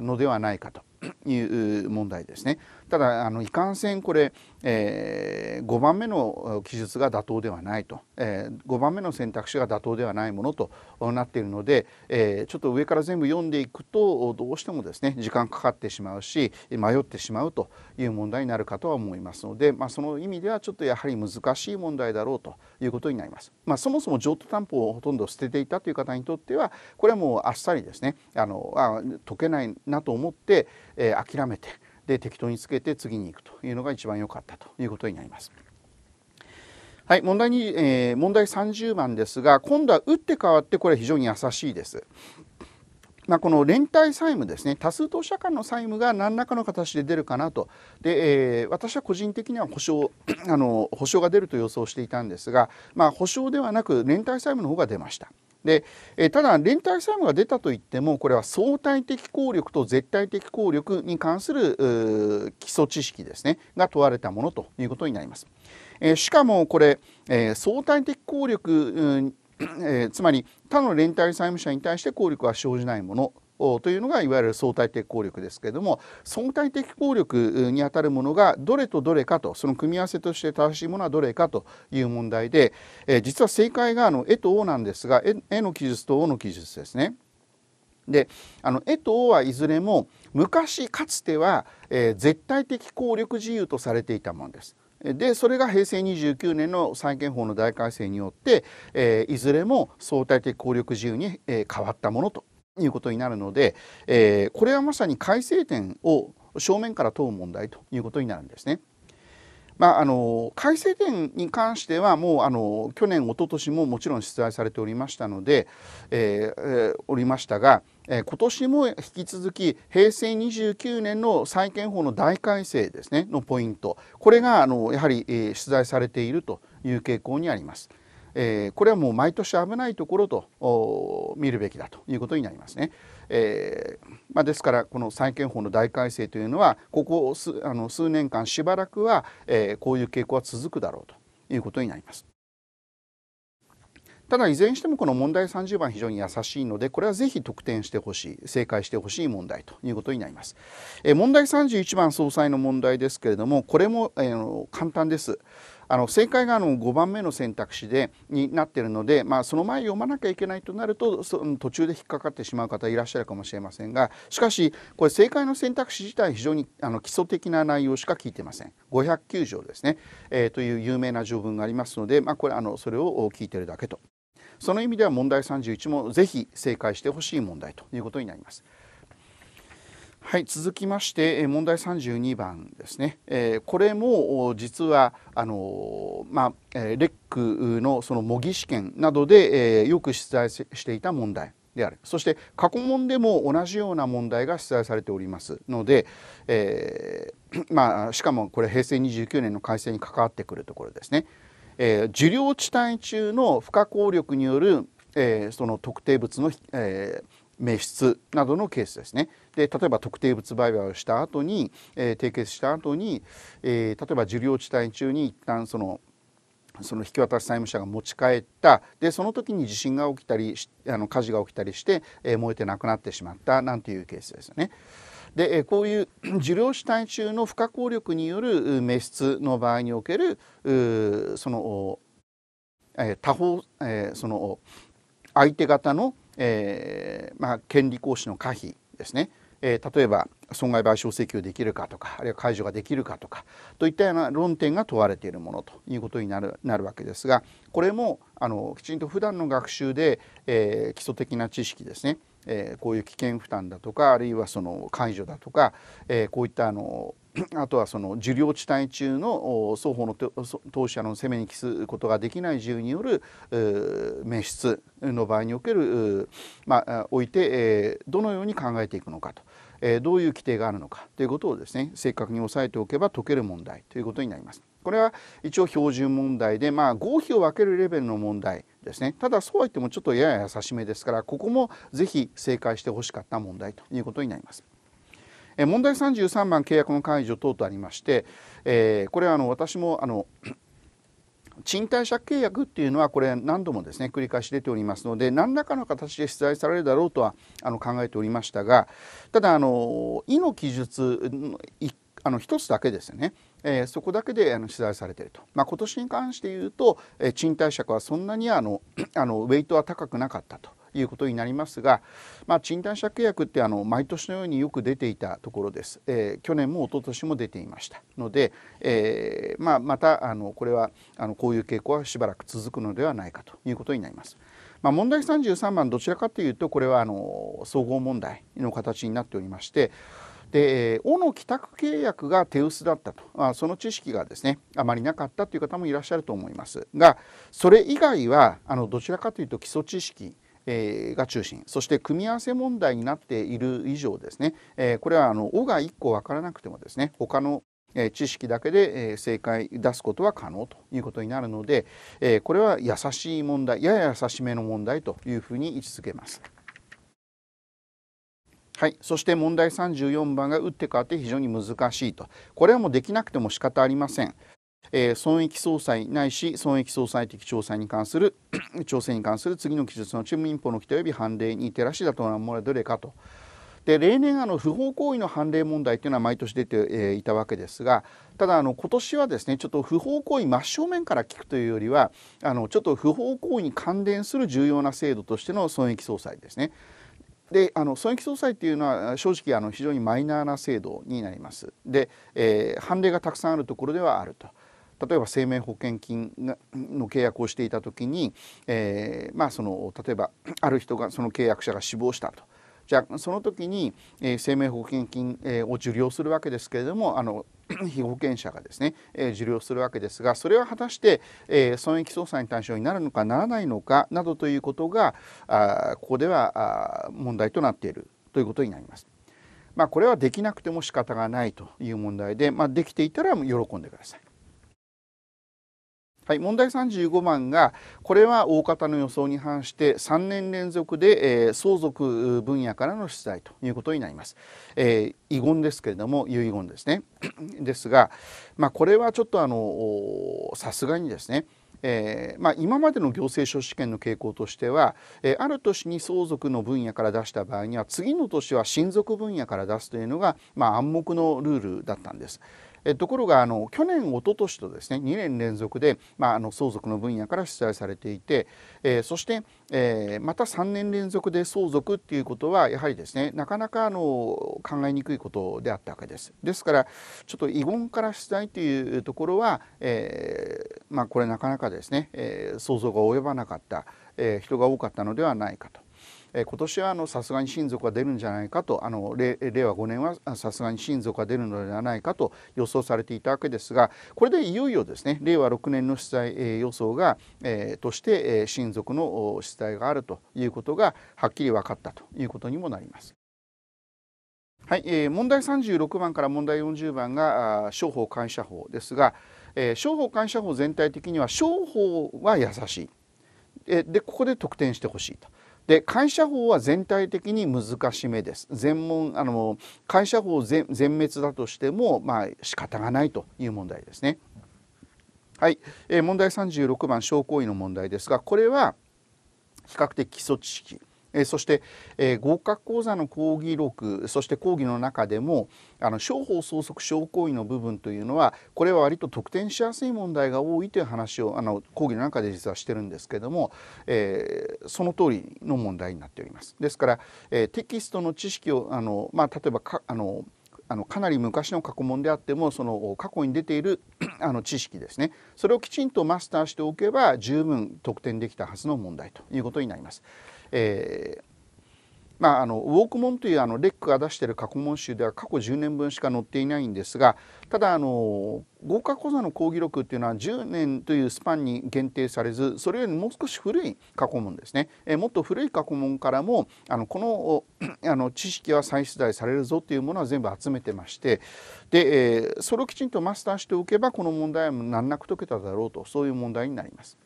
のではないかという問題ですね。ただあのいかんせんこれ、えー、5番目の記述が妥当ではないと、えー、5番目の選択肢が妥当ではないものとなっているので、えー、ちょっと上から全部読んでいくとどうしてもですね時間かかってしまうし迷ってしまうという問題になるかとは思いますので、まあ、その意味ではちょっとやはり難しい問題だろうということになります。まあ、そもそも譲渡担保をほとんど捨てていたという方にとってはこれはもうあっさりですねあのあ解けないなと思って、えー、諦めてで適当につけて次に行くというのが一番良かったということになります。はい、問題に、えー、問題30番ですが今度は打って変わってこれ非常に優しいです。まあ、この連帯債務ですね多数投資者間の債務が何らかの形で出るかなとで、えー、私は個人的には保証 (clears throat) あの保証が出ると予想していたんですが、まあ、保証ではなく連帯債務の方が出ました。で、えただ連帯債務が出たといってもこれは相対的効力と絶対的効力に関する基礎知識ですねが問われたものということになります。えしかもこれ、え相対的効力、えつまり他の連帯債務者に対して効力は生じないものというのがいわゆる相対的効力ですけれども相対的効力にあたるものがどれとどれかとその組み合わせとして正しいものはどれかという問題で、え実は正解があの「え」と「お」なんですが「え」の記述と「お」の記述ですね。であの「え」と「お」はいずれも昔かつては、えー、絶対的効力自由とされていたものです。でそれが平成29年の債権法の大改正によって、えー、いずれも相対的効力自由に、え、変わったものということになるので、えー、これはまさに改正点を正面から問う問題ということになるんですね。まあ、あの改正点に関してはもうあの去年一昨年ももちろん出題されておりましたので、えー、おりましたが、えー、今年も引き続き平成29年の債権法の大改正ですねのポイントこれがあのやはり、えー、出題されているという傾向にあります。えー、これはもう毎年危ないところと見るべきだということになりますね。えーまあ、ですからこの債権法の大改正というのはここ数あの数年間しばらくは、えー、こういう傾向は続くだろうということになります。ただいずれにしてもこの問題30番非常に優しいのでこれはぜひ得点してほしい正解してほしい問題ということになります。え問題31番総裁の問題ですけれどもこれも、えー、簡単です。あの正解があの5番目の選択肢でになっているので、まあ、その前読まなきゃいけないとなると途中で引っかかってしまう方いらっしゃるかもしれませんがしかしこれ正解の選択肢自体非常にあの基礎的な内容しか聞いてません。509条ですね、えー、という有名な条文がありますので、まあ、これあのそれを聞いてるだけと。その意味では問題31もぜひ正解してほしい問題ということになります。はい、続きまして問題32番ですね、えー、これも実はあの、まあ、レックのその模擬試験などで、えー、よく出題していた問題であるそして過去問でも同じような問題が出題されておりますので、えー、(clears throat) まあ、しかもこれ平成29年の改正に関わってくるところですね。えー、受領地帯中の不可抗力による、えー、その特定物の、えー、滅失などのケースですね。で例えば特定物売買をした後に、えー、締結した後に、えー、例えば受領地帯中に一旦そのその引き渡し債務者が持ち帰ったでその時に地震が起きたりあの火事が起きたりして、えー、燃えてなくなってしまったなんていうケースですよね。でこういう (clears throat) 受領主体中の不可抗力による滅失の場合におけるその他方その相手方の、えーまあ、権利行使の可否ですね、えー、例えば損害賠償請求できるかとかあるいは解除ができるかとかといったような論点が問われているものということになるなるわけですがこれもあのきちんと普段の学習で、えー、基礎的な知識ですね。えー、こういう危険負担だとかあるいはその解除だとか、えー、こういったあの (clears throat) あとはその受領地帯中の双方の当事者の攻めに帰すことができない自由による滅失の場合における、まあ、おいて、えー、どのように考えていくのかと、えー、どういう規定があるのかということをですね正確に押さえておけば解ける問題ということになります。これは一応標準問題で、まあ、合否を分けるレベルの問題ですねただそうは言ってもちょっとやや優しめですからここもぜひ正解してほしかった問題ということになります。え問題33番契約の解除等とありまして、えー、これはあの私もあの賃貸借契約っていうのはこれ何度もですね繰り返し出ておりますので何らかの形で出題されるだろうとはあの考えておりましたがただあの意の記述あの一つだけですよねえー、そこだけであの取材されていると、まあ、今年に関して言うと、えー、賃貸借はそんなにあの (clears throat) あのウェイトは高くなかったということになりますが、まあ、賃貸借契約ってあの毎年のようによく出ていたところです、えー、去年も一昨年も出ていました。ので、えまあ、またあのこれはあのこういう傾向はしばらく続くのではないかということになります。まあ、問題33番どちらかというとこれはあの総合問題の形になっておりましてで尾の帰宅契約が手薄だったと。あその知識がですねあまりなかったという方もいらっしゃると思います。がそれ以外はあのどちらかというと基礎知識えが中心。そして組み合わせ問題になっている以上ですね、えこれはあの「お」が1個分からなくてもですね他の知識だけで正解出すことは可能ということになるのでこれは優しい問題やや優しめの問題というふうに位置づけます。はい、そして問題34番が打って変わって非常に難しいとこれはもうできなくても仕方ありません。えー、損益総裁ないし損益総裁的調査に関する (clears throat) 調整に関する次の記述のうち民法の規定及び判例に照らしだとなものはどれかと。で例年あの不法行為の判例問題というのは毎年出て、えー、いたわけですがただあの今年はですねちょっと不法行為真正面から聞くというよりはあのちょっと不法行為に関連する重要な制度としての損益総裁ですね。であの損益総裁っていうのは正直あの非常にマイナーな制度になります。で、えー、判例がたくさんあるところではあると。例えば生命保険金の契約をしていた時に、えー、まあその例えばある人がその契約者が死亡したと。じゃあその時に、えー、生命保険金、えー、を受領するわけですけれどもあの (clears throat) 被保険者がですね、えー、受領するわけですがそれは果たして、えー、損益相殺に対象になるのかならないのかなどということがあここではあ問題となっているということになります。まあ、これはできなくても仕方がないという問題で、まあ、できていたら喜んでください。はい、問題35番がこれは大方の予想に反して3年連続で、えー、相続分野からの出題ということになります。えー、遺言ですけれども遺言ですね。(clears throat) ですが、まあ、これはちょっとあのさすがにですねえーまあ、今までの行政書試験の傾向としては、えー、ある年に相続の分野から出した場合には次の年は親族分野から出すというのが、まあ、暗黙のルールだったんです。えところがあの去年一昨年とですね2年連続で、まあ、あの相続の分野から出題されていて、えー、そして、えー、また3年連続で相続っていうことはやはりですねなかなかあの考えにくいことであったわけです。ですからちょっと遺言から出題というところは、えー、まあ、これなかなかですね、え想像が及ばなかった、え人が多かったのではないかと。え今年はさすがに親族が出るんじゃないかとあの令和5年はさすがに親族が出るのではないかと予想されていたわけですがこれでいよいよですね令和6年の出題、え予想が、えとして、え親族の出題があるということがはっきり分かったということにもなります。はい、えー、問題36番から問題40番が商法感謝法ですが、えー、商法感謝法全体的には商法は優しい。えでここで得点してほしいと。で会社法は全体的に難しめです。全問あの会社法全滅だとしてもまあ仕方がないという問題ですね。はい、えー、問題36番証拠為の問題ですがこれは比較的基礎知識。えそして、え合格講座の講義録そして講義の中でもあの商法相続商行為の部分というのはこれは割と得点しやすい問題が多いという話をあの講義の中で実はしてるんですけども、えー、その通りの問題になっております。ですから、え、テキストの知識をあの、まあ、例えばかあのあのかなり昔の過去問であってもその過去に出ている (clears throat) あの知識ですねそれをきちんとマスターしておけば十分得点できたはずの問題ということになります。えーまあ、あのウォークモンというあのレックが出している過去問集では過去10年分しか載っていないんですがただあの合格講座の講義録っていうのは10年というスパンに限定されずそれよりもう少し古い過去問ですね、えもっと古い過去問からもあのこのあの知識は再出題されるぞというものは全部集めてましてで、えー、それをきちんとマスターしておけばこの問題は難なく解けただろうとそういう問題になります。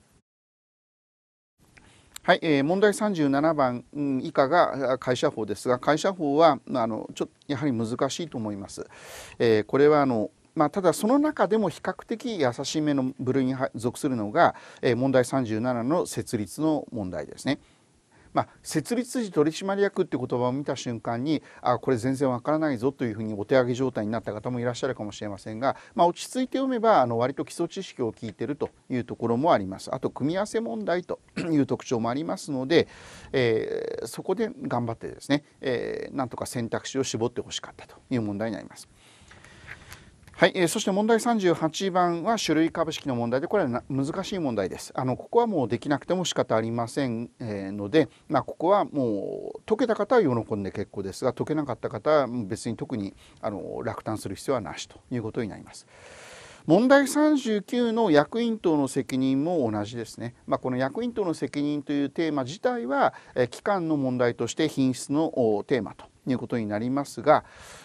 はい、えー、問題37番以下が会社法ですが会社法はあのちょっとやはり難しいと思います。えー、これはあのまあ、ただその中でも比較的優しめの部類に属するのが、えー、問題37の設立の問題ですね。まあ、設立時取締役って言葉を見た瞬間にあこれ全然わからないぞというふうにお手上げ状態になった方もいらっしゃるかもしれませんが、まあ、落ち着いて読めばあの割と基礎知識を聞いてるというところもありますあと組み合わせ問題という特徴もありますので、えー、そこで頑張ってですね、えー、なんとか選択肢を絞ってほしかったという問題になります。はい、えー、そして問題38番は種類株式の問題でこれは難しい問題です。あのここはもうできなくても仕方ありません、えー、ので、まあ、ここはもう解けた方は喜んで結構ですが解けなかった方は別に特にあの落胆する必要はなしということになります。問題39の役員等の責任も同じですね、まあ、この役員等の責任というテーマ自体は、え機関の問題として品質のテーマということになりますが、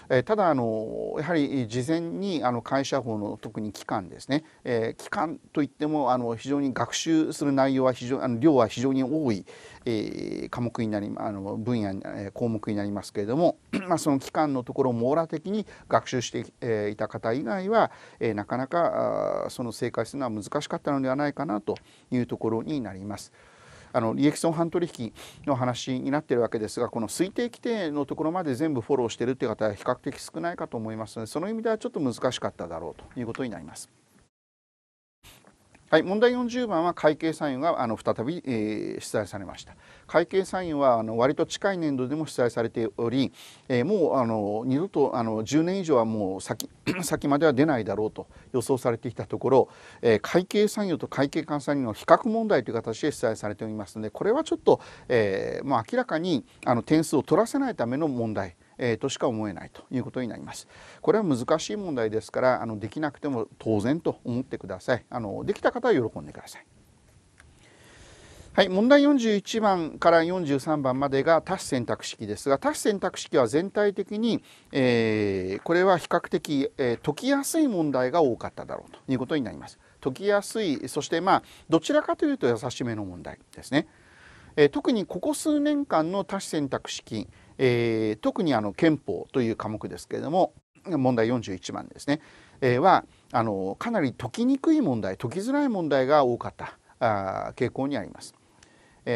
えただあのやはり事前にあの会社法の特に期間ですね、えー、期間といってもあの非常に学習する内容は非常あの量は非常に多い、えー、科目になりあの分野、え、項目になりますけれども、(clears throat) まあ、その期間のところを網羅的に学習して、え、いた方以外は、え、なかなかその正解するのは難しかったのではないかなというところになります。あの利益損反取引の話になってるわけですがこの推定規定のところまで全部フォローしているという方は比較的少ないかと思いますのでその意味ではちょっと難しかっただろうということになります。はい、問題40番は会計参与があの再び、えー、出題されました。会計参与はあの割と近い年度でも出題されており、えー、もうあの二度とあの10年以上はもう先 (clears throat) 先までは出ないだろうと予想されてきたところ、えー、会計参与と会計監査人の比較問題という形で出題されておりますのでこれはちょっと、えー、もう明らかにあの点数を取らせないための問題えー、としか思えないということになります。これは難しい問題ですからあのできなくても当然と思ってください。あのできた方は喜んでください。はい、問題41番から43番までが多種選択式ですが多種選択式は全体的に、えー、これは比較的、えー、解きやすい問題が多かっただろうということになります。解きやすいそしてまあどちらかというと優しめの問題ですね。えー、特にここ数年間の多種選択式、えー、特にあの憲法という科目ですけれども問題41番ですね、えー、はあのかなり解きにくい問題解きづらい問題が多かったあ傾向にあります。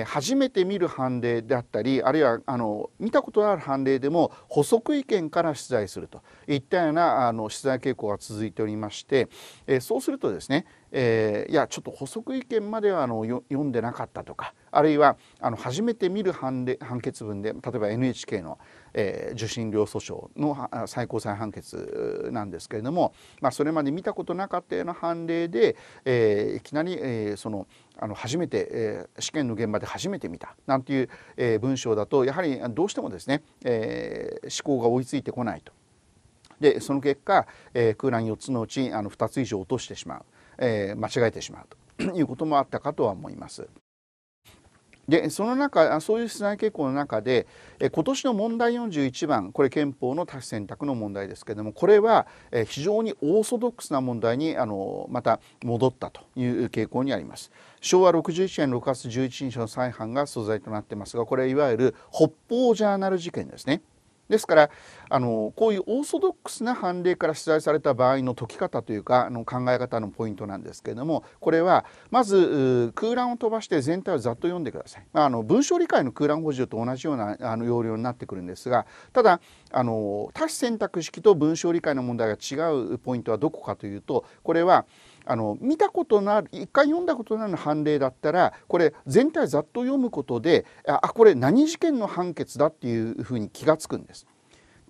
初めて見る判例であったりあるいはあの見たことのある判例でも補足意見から出題するといったようなあの出題傾向が続いておりまして、そうするとですね、えー、いやちょっと補足意見まではあの読んでなかったとかあるいはあの初めて見る判例判決文で例えば NHK の、えー、受信料訴訟の最高裁判決なんですけれども、まあ、それまで見たことなかったような判例で、えー、いきなり、えー、そのあの初めて、えー、試験の現場で初めて見たなんていう、えー、文章だとやはりどうしてもですね、えー、思考が追いついてこないと。でその結果、えー、空欄4つのうちあの2つ以上落としてしまう。えー、間違えてしまうと。(clears throat) いうこともあったかとは思います。でその中そういう出題傾向の中でえ今年の問題41番これ憲法の多種選択の問題ですけれどもこれはえ非常にオーソドックスな問題にあのまた戻ったという傾向にあります。昭和61年6月11日の再犯が素材となってますがこれいわゆる北方ジャーナル事件ですね。ですからあのこういうオーソドックスな判例から出題された場合の解き方というかあの考え方のポイントなんですけれどもこれはまず空欄を飛ばして全体をざっと読んでください。あの文章理解の空欄補充と同じようなあの要領になってくるんですがただあの多種選択式と文章理解の問題が違うポイントはどこかというとこれはあの見たことのある一回読んだことのある判例だったらこれ全体ざっと読むことであこれ何事件の判決だっていうふうに気が付くんです。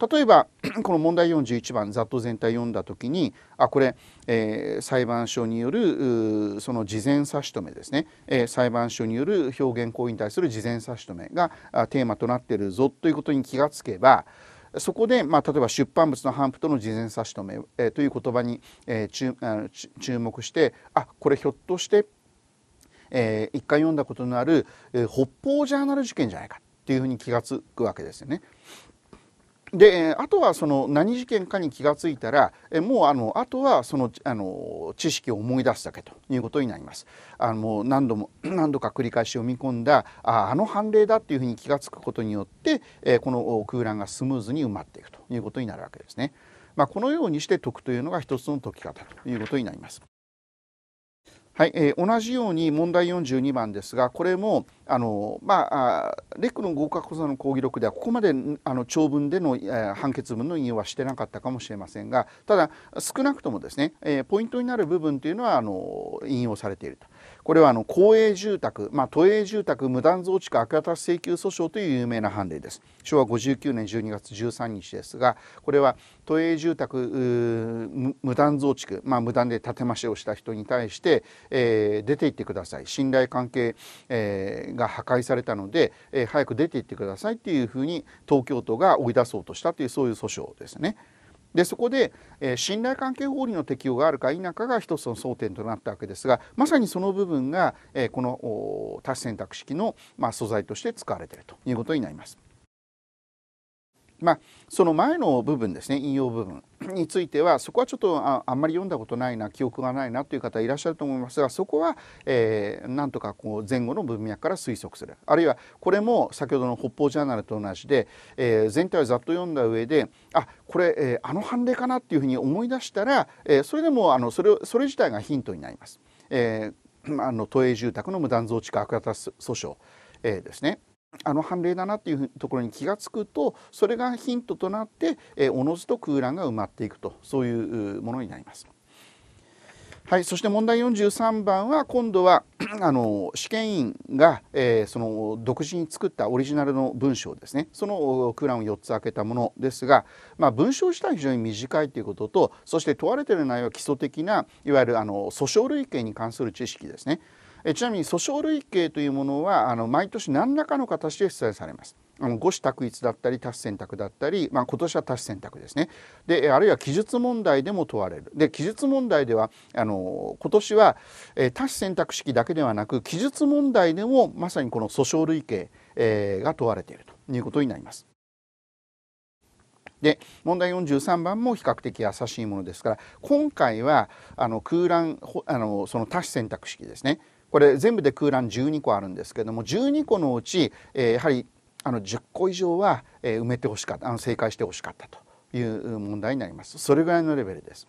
例えば (clears throat) この問題41番ざっと全体読んだ時にあこれ、えー、裁判所によるその事前差し止めですね、えー、裁判所による表現行為に対する事前差し止めがテーマとなってるぞということに気がつけばそこで、まあ、例えば出版物の頒布との事前差し止め、えー、という言葉に、えー、注目してあこれひょっとして、えー、一回読んだことのある、えー、北方ジャーナル事件じゃないかっていうふうに気が付くわけですよね。であとはその何事件かに気が付いたらもうあのあとはそのあの知識を思い出すだけということになります。あのもう何度も (clears throat) 何度か繰り返し読み込んだああの判例だっていうふうに気が付くことによって、えこの空欄がスムーズに埋まっていくということになるわけですね。まあ、このようにして解くというのが一つの解き方ということになります。はい、えー、同じように問題42番ですがこれもあのまあレックの合格補佐の講義録ではここまであの長文での、えー、判決文の引用はしてなかったかもしれませんがただ少なくともですね、えー、ポイントになる部分というのはあの引用されていると。これはあの公営住宅、まあ、都営住宅無断増築悪渡し請求訴訟という有名な判例です昭和59年12月13日ですがこれは都営住宅無断増築、まあ、無断で建て増しをした人に対して、えー、出て行ってください信頼関係、えー、が破壊されたので、えー、早く出て行ってくださいっていうふうに東京都が追い出そうとしたというそういう訴訟ですね。でそこで、えー、信頼関係法理の適用があるか否かが一つの争点となったわけですがまさにその部分が、えー、この多子選択式の、まあ、素材として使われているということになります。まあ、その前の部分ですね引用部分についてはそこはちょっとああんまり読んだことないな記憶がないなという方いらっしゃると思いますがそこは、えー、なんとかこう前後の文脈から推測するあるいはこれも先ほどの北方ジャーナルと同じで、えー、全体をざっと読んだ上であこれ、えー、あの判例かなっていうふうに思い出したら、えー、それでもあのそれそれ自体がヒントになります。えー、あの都営住宅の無断増築悪渡訴訟、えー、ですね。あの判例だなっていうところに気が付くとそれがヒントとなっておのずと空欄が埋まっていくとそういうものになります。はい、そして問題43番は今度は (clears throat) あの試験員が、えー、その独自に作ったオリジナルの文章ですねその空欄を4つ開けたものですが、まあ、文章自体は非常に短いということとそして問われている内容は基礎的ないわゆるあの訴訟類型に関する知識ですね。えちなみに訴訟類型というものはあの毎年何らかの形で出題されます。あの誤詞択一だったり多種選択だったり、まあ、今年は多種選択ですねであるいは記述問題でも問われるで記述問題ではあの今年は、え、多種選択式だけではなく記述問題でもまさにこの訴訟類型、えー、が問われているということになります。で問題43番も比較的優しいものですから今回はあの空欄あのその多種選択式ですねこれ全部で空欄12個あるんですけども12個のうち、えー、やはりあの10個以上は、えー、埋めてほしかったあの正解してほしかったという問題になりますそれぐらいのレベルです。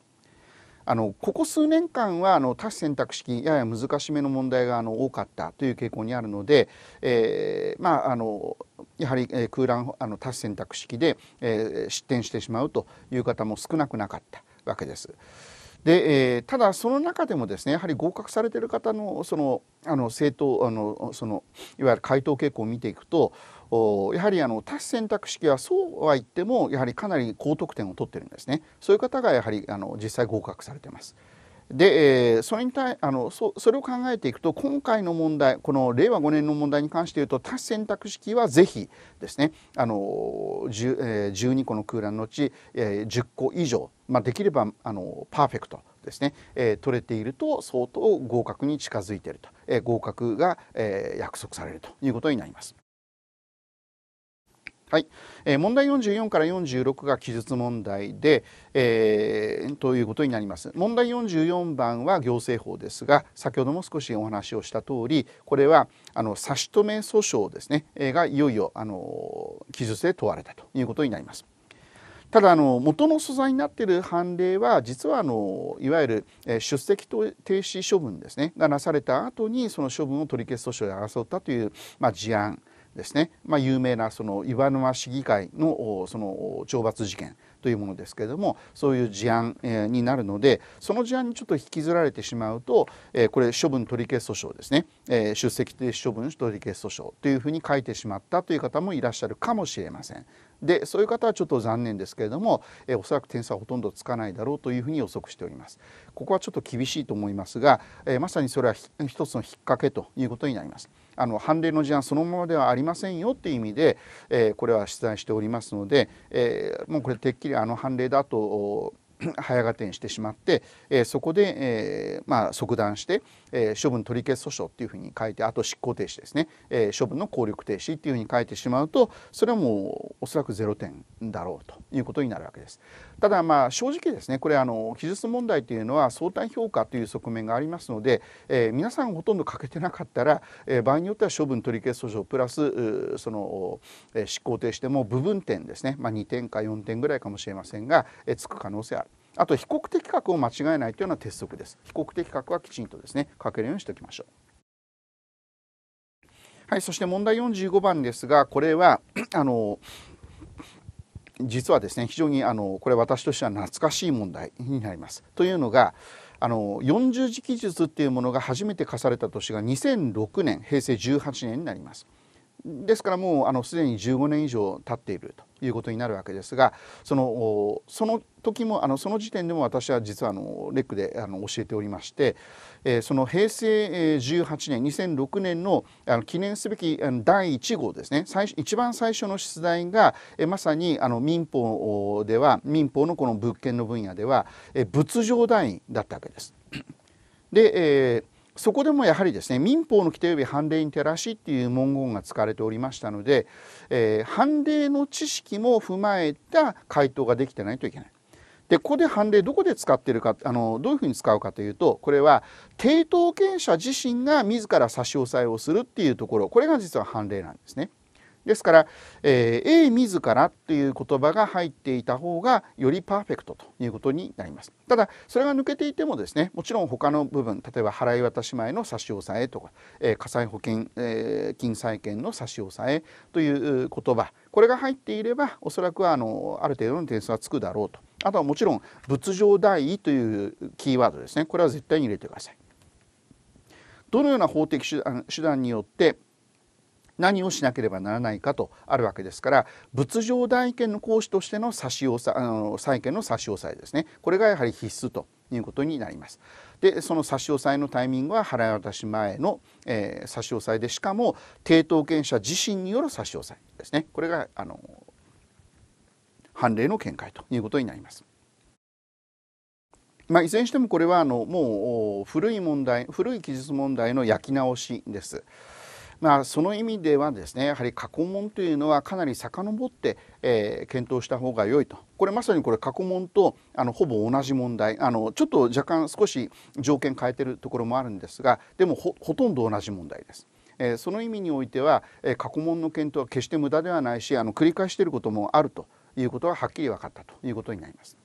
あのここ数年間はあの多種選択式やや難しめの問題があの多かったという傾向にあるので、えー、まああのやはり、えー、空欄あの多種選択式で、えー、失点してしまうという方も少なくなかったわけです。で、えー、ただその中でもですねやはり合格されている方のそのあの政党あのそのいわゆる回答傾向を見ていくとやはりあの多種選択式はそうは言ってもやはりかなり高得点を取ってるんですねそういう方がやはりあの実際合格されてます。で、えー、それに対あのそそれを考えていくと今回の問題この令和5年の問題に関して言うと多種選択式は是非ですねあの、えー、12個の空欄のうち、えー、10個以上、まあ、できればあのパーフェクトですね、えー、取れていると相当合格に近づいていると、えー、合格が、えー、約束されるということになります。はい、えー、問題44から46が記述問題で、えー、ということになります。問題44番は行政法ですが先ほども少しお話をした通りこれはあの差し止め訴訟ですね、えー、がいよいよあの記述で問われたということになります。ただあの元の素材になっている判例は実はあのいわゆる出席停止処分ですねがなされた後にその処分を取り消す訴訟で争ったという、まあ、事案ですね、まあ、有名なその岩沼市議会のその懲罰事件。というものですけれどもそういう事案になるのでその事案にちょっと引きずられてしまうとこれ処分取り消す訴訟ですね出席停止処分取り消す訴訟というふうに書いてしまったという方もいらっしゃるかもしれません。でそういう方はちょっと残念ですけれども、えおそらく点数はほとんどつかないだろうというふうに予測しております。ここはちょっと厳しいと思いますが、えまさにそれは一つの引っ掛けということになります。あの判例の事案そのままではありませんよっていう意味で、えこれは出題しておりますので、えもうこれてっきりあの判例だと (clears throat) 早合点してしまって、えー、そこで、えー、まあ、即断して、えー、処分取り消し訴訟っていうふうに書いてあと執行停止ですね、え処分の効力停止っていうふうに書いてしまうとそれはもうおそらく0点だろうということになるわけです。ただまあ正直ですねこれあの記述問題というのは相対評価という側面がありますので、え皆さんほとんど書けてなかったら、え場合によっては処分取り消し訴訟プラスその、え執行停止でも部分点ですね、まあ、2点か4点ぐらいかもしれませんが、えつく可能性ある。あと被告的確を間違えないというのは鉄則です。被告的確はきちんとですね書けるようにしておきましょう。はいそして問題45番ですがこれは (clears throat) あの実はですね非常にあのこれ私としては懐かしい問題になります。というのがあの40字記述っていうものが初めて課された年が2006年平成18年になります。ですからもうあのすでに15年以上経っていると。いうことになるわけですがそのその時もあのその時点でも私は実はあのレックであの教えておりまして、えー、その平成18年2006年のあの記念すべき第1号ですね最一番最初の出題が、えー、まさにあの民法では民法のこの物件の分野では、えー、仏上代員だったわけです。で、えーそこでもやはりですね民法の規定及び判例に照らしっていう文言が使われておりましたので、えー、判例の知識も踏まえた回答ができてないといけない。でここで判例どこで使ってるかあのどういうふうに使うかというとこれは抵当権者自身が自ら差し押さえをするっていうところこれが実は判例なんですね。ですから、えー、A 自らっていう言葉が入っていた方がよりパーフェクトということになります。ただそれが抜けていてもですねもちろん他の部分例えば払い渡し前の差し押さえとか、えー、火災保険、えー、金債権の差し押さえという言葉これが入っていればおそらくあのある程度の点数はつくだろうとあとはもちろん仏上代位というキーワードですねこれは絶対に入れてください。どのような法的手段によって何をしなければならないかとあるわけですから仏上代権の行使としての差し押さあの債権の差し押さえですねこれがやはり必須ということになります。でその差し押さえのタイミングは払い渡し前の、えー、差し押さえでしかも抵当権者自身による差し押さえですねこれがあの判例の見解ということになります。まあ、いずれにしてもこれはあのもう古い問題古い記述問題の焼き直しです。まあ、その意味ではですねやはり過去問というのはかなり遡って、えー、検討した方が良いとこれまさにこれ過去問とあのほぼ同じ問題あのちょっと若干少し条件変えてるところもあるんですがでもほとんど同じ問題です。えー、その意味においては、えー、過去問の検討は決して無駄ではないしあの繰り返していることもあるということははっきり分かったということになります。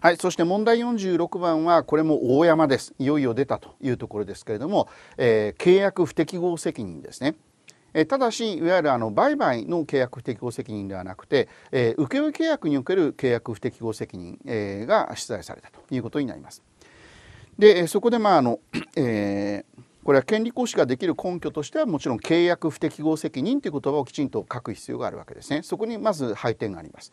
はい、そして問題46番はこれも大山ですいよいよ出たというところですけれども、えー、契約不適合責任ですね。えただしいわゆるあの売買の契約不適合責任ではなくて、えー、請負契約における契約不適合責任、えー、が出題されたということになります。でそこでまああの、えー、これは権利行使ができる根拠としてはもちろん契約不適合責任という言葉をきちんと書く必要があるわけですね。そこにまず配点があります。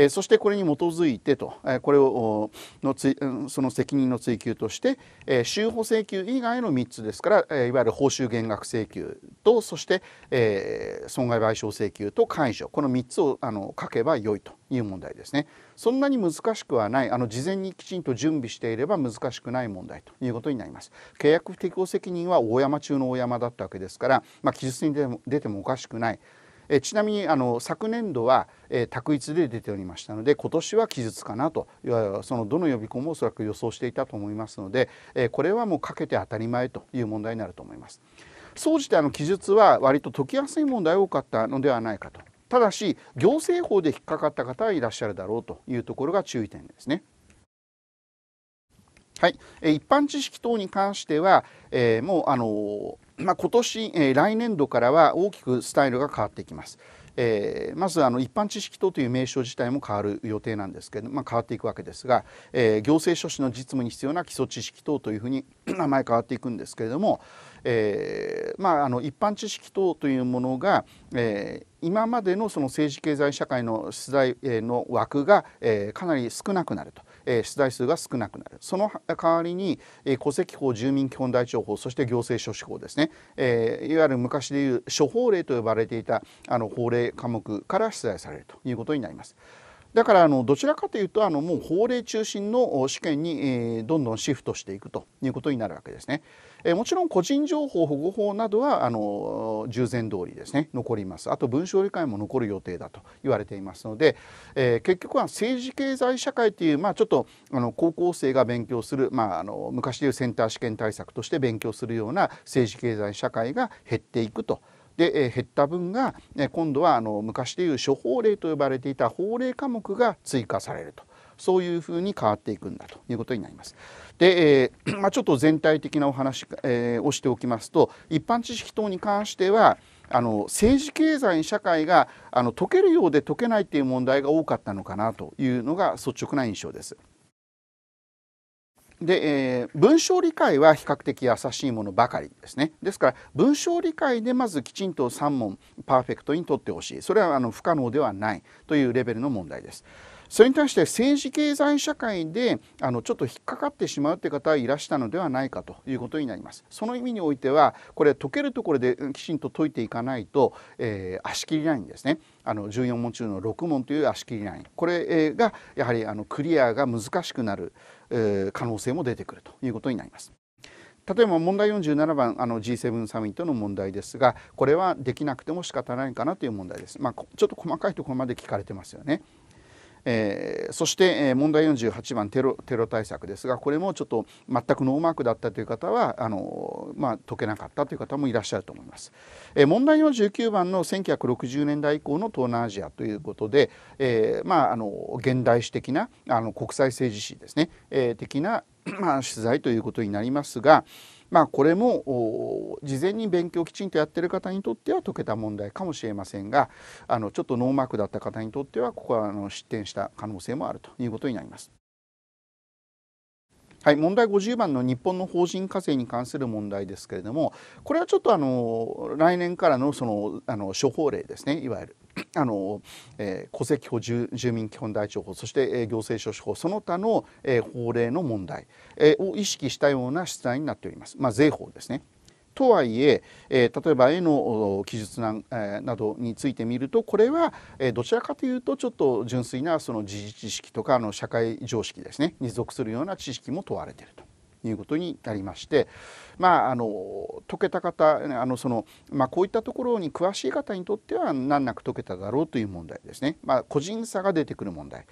えそしてこれに基づいてと、えこれをのつその責任の追及として、え収保請求以外の3つですから、えいわゆる報酬減額請求とそして、え損害賠償請求と解除この3つをあの書けばよいという問題ですね。そんなに難しくはないあの事前にきちんと準備していれば難しくない問題ということになります。契約不適合責任は大山中の大山だったわけですから、まあ、記述に出てもおかしくない。えちなみにあの昨年度は、え択一で出ておりましたので今年は記述かなといわそのどの予備校もおそらく予想していたと思いますので、えこれはもうかけて当たり前という問題になると思います。総じてあの記述は割と解きやすい問題多かったのではないかとただし行政法で引っかかった方はいらっしゃるだろうというところが注意点ですね。はい、一般知識等に関しては、えー、もうあのまあ、今年、えー、来年度からは大きくスタイルが変わってきます。えー、まずあの一般知識等という名称自体も変わる予定なんですけど、まあ、変わっていくわけですが、えー、行政書士の実務に必要な基礎知識等というふうに (clears throat) 名前変わっていくんですけれども、えー、まあ、あの一般知識等というものが、え今までのその政治経済社会の出題の枠が、えかなり少なくなると。え出題数が少なくなるその代わりに、え戸籍法住民基本台帳法そして行政書士法ですね、えいわゆる昔でいう処方令と呼ばれていたあの法令科目から出題されるということになります。だからあのどちらかというとあのもう法令中心の試験に、えどんどんシフトしていくということになるわけですね。えもちろん個人情報保護法などはあの従前通りですね残りますあと文章理解も残る予定だと言われていますので、え結局は政治経済社会という、まあ、ちょっとあの高校生が勉強する、まあ、あの昔でいうセンター試験対策として勉強するような政治経済社会が減っていくと。で、え減った分が、え今度はあの昔でいう処方例と呼ばれていた法令科目が追加されるとそういうふうに変わっていくんだということになります。で、えー、(clears throat) まあ、ちょっと全体的なお話、えー、をしておきますと一般知識等に関してはあの政治経済社会があの解けるようで解けないっていう問題が多かったのかなというのが率直な印象です。で、えー、文章理解は比較的優しいものばかりですねですから文章理解でまずきちんと3問パーフェクトに取ってほしいそれはあの不可能ではないというレベルの問題です。それに対して政治経済社会であのちょっと引っかかってしまうという方はいらしたのではないかということになります。その意味においてはこれ解けるところできちんと解いていかないと、えー、足切りラインですねあの14問中の6問という足切りラインこれがやはりあのクリアが難しくなる、えー、可能性も出てくるということになります。例えば問題47番あの G7 サミットの問題ですがこれはできなくても仕方ないかなという問題です。まあ、ちょっと細かいところまで聞かれてますよね。えー、そして、え、問題48番テロテロ対策ですがこれもちょっと全くノーマークだったという方はあの、まあ、解けなかったという方もいらっしゃると思います。え、問題49番の1960年代以降の東南アジアということで、えーまあ、あの現代史的なあの国際政治史ですね、えー、的な、まあ、取材ということになりますが、まあ、これも事前に勉強をきちんとやってる方にとっては解けた問題かもしれませんがあのちょっとノーマークだった方にとってはここはあの失点した可能性もあるということになります。はい、問題50番の日本の法人課税に関する問題ですけれどもこれはちょっとあの来年からのそのあの処方例ですねいわゆる。あの、えー、戸籍法住民基本台帳法そして、えー、行政書士法その他の、えー、法令の問題、えー、を意識したような出題になっております。まあ、税法ですね。とはいええー、例えば絵の記述な,、えー、などについて見るとこれは、えー、どちらかというとちょっと純粋なその時事知識とかあの社会常識ですねに属するような知識も問われていると。いうことになりまして、まあ、あの解けた方あのその、まあ、こういったところに詳しい方にとっては難なく解けただろうという問題ですね、まあ、個人差が出てくる問題。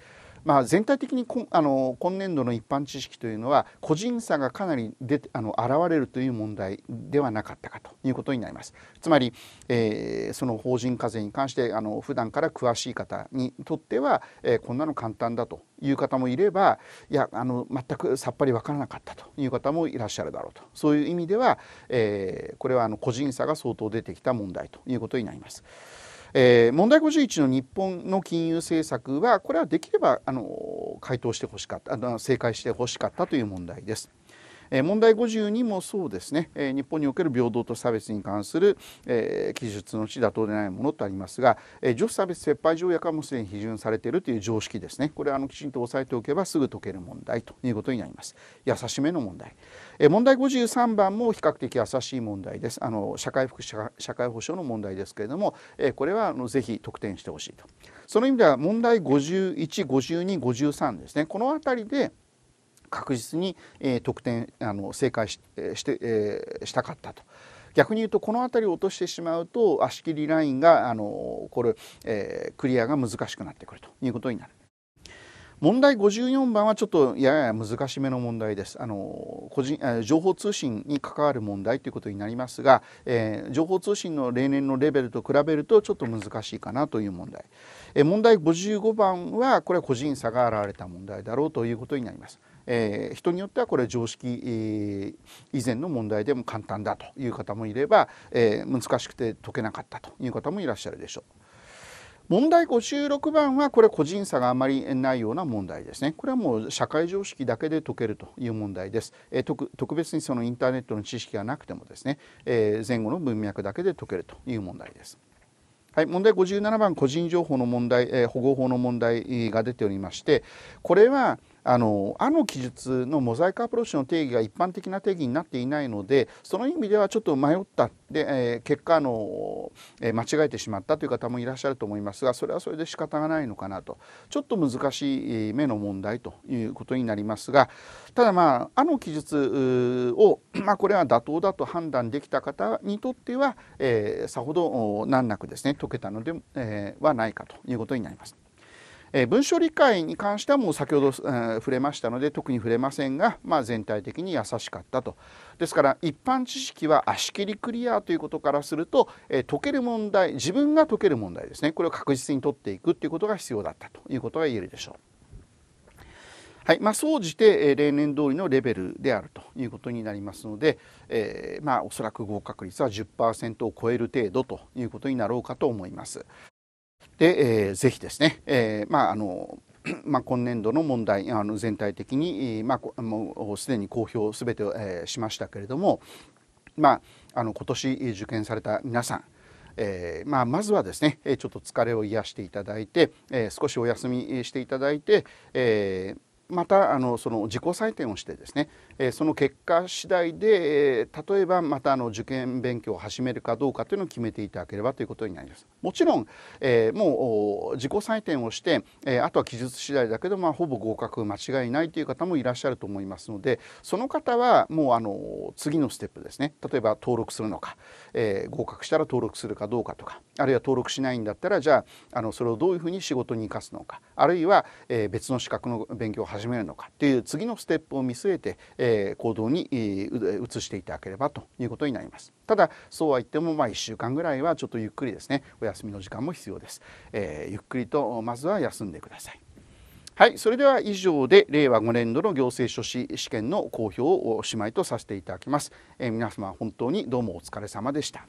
まあ、全体的にこあの今年度の一般知識というのは個人差がかなり出あの現れるという問題ではなかったかということになります。つまり、えー、その法人課税に関してあの普段から詳しい方にとっては、えー、こんなの簡単だという方もいればいやあの全くさっぱり分からなかったという方もいらっしゃるだろうとそういう意味では、えー、これはあの個人差が相当出てきた問題ということになります。えー、問題51の日本の金融政策はこれはできればあの回答してほしかったあの正解してほしかったという問題です。え問題52もそうですね、え日本における平等と差別に関する、え記述のうち妥当でないものとありますが、え女子差別撤廃条約はもうすでに批准されているという常識ですね。これはあのきちんと押さえておけばすぐ解ける問題ということになります。優しめの問題、え問題53番も比較的優しい問題です。あの社会福祉社会保障の問題ですけれども、えこれはあのぜひ得点してほしいと。その意味では問題515253ですね。この辺りで確実に、え、得点あの正解しして、えー、したかったと。逆に言うとこの辺りを落としてしまうと足切りラインがあのこれ、えー、クリアが難しくなってくるということになる。問題54番はちょっとやや難しめの問題です。あの個人情報通信に関わる問題ということになりますが、えー、情報通信の例年のレベルと比べるとちょっと難しいかなという問題。えー、問題55番はこれは個人差が現れた問題だろうということになります。えー、人によってはこれ常識、えー、以前の問題でも簡単だという方もいれば、えー、難しくて解けなかったという方もいらっしゃるでしょう。問題56番はこれ個人差があまりないような問題ですね。これはもう社会常識だけで解けるという問題です。えー、特特別にそのインターネットの知識がなくてもですね、えー、前後の文脈だけで解けるという問題です。はい、問題57番個人情報の問題、えー、保護法の問題が出ておりましてこれはあのあの記述のモザイクアプローチの定義が一般的な定義になっていないのでその意味ではちょっと迷ったで、えー、結果の、えー、間違えてしまったという方もいらっしゃると思いますがそれはそれで仕方がないのかなとちょっと難しい目の問題ということになりますがただまああの記述を、(clears throat) まあ、これは妥当だと判断できた方にとっては、えー、さほど難なくですね解けたので、えー、はないかということになります。え文書理解に関してはもう先ほど、え触れましたので特に触れませんが、まあ、全体的に優しかったとですから一般知識は足切りクリアということからすると、え解ける問題自分が解ける問題ですねこれを確実に取っていくということが必要だったということが言えるでしょう。はいまあ、総じて、え例年通りのレベルであるということになりますので、えー、まあ、おそらく合格率は10%を超える程度ということになろうかと思います。で、えー、ぜひですね、えー、まああの (clears throat) まあ、今年度の問題あの全体的に、まあ、もうすでに公表すべて、えー、しましたけれども、まあ、あの今年受験された皆さんえーまあ、まずはですねちょっと疲れを癒していただいて、えー、少しお休みしていただいて、えー、またあのその自己採点をしてですね、えその結果次第で、え例えばまたあの受験勉強を始めるかどうかというのを決めていただければということになります。もちろん、えもう自己採点をして、えあとは記述次第だけど、まあ、ほぼ合格間違いないという方もいらっしゃると思いますのでその方はもうあの次のステップですね。例えば登録するのか、え合格したら登録するかどうかとか。あるいは登録しないんだったらじゃああのそれをどういうふうに仕事に生かすのか。あるいは、え別の資格の勉強を始め始めるのかという次のステップを見据えて、え行動に移していただければということになります。ただそうは言ってもまあ1週間ぐらいはちょっとゆっくりですねお休みの時間も必要です。えー、ゆっくりとまずは休んでください。はい、それでは以上で令和5年度の行政書士試験の公表をおしまいとさせていただきます。えー、皆様本当にどうもお疲れ様でした。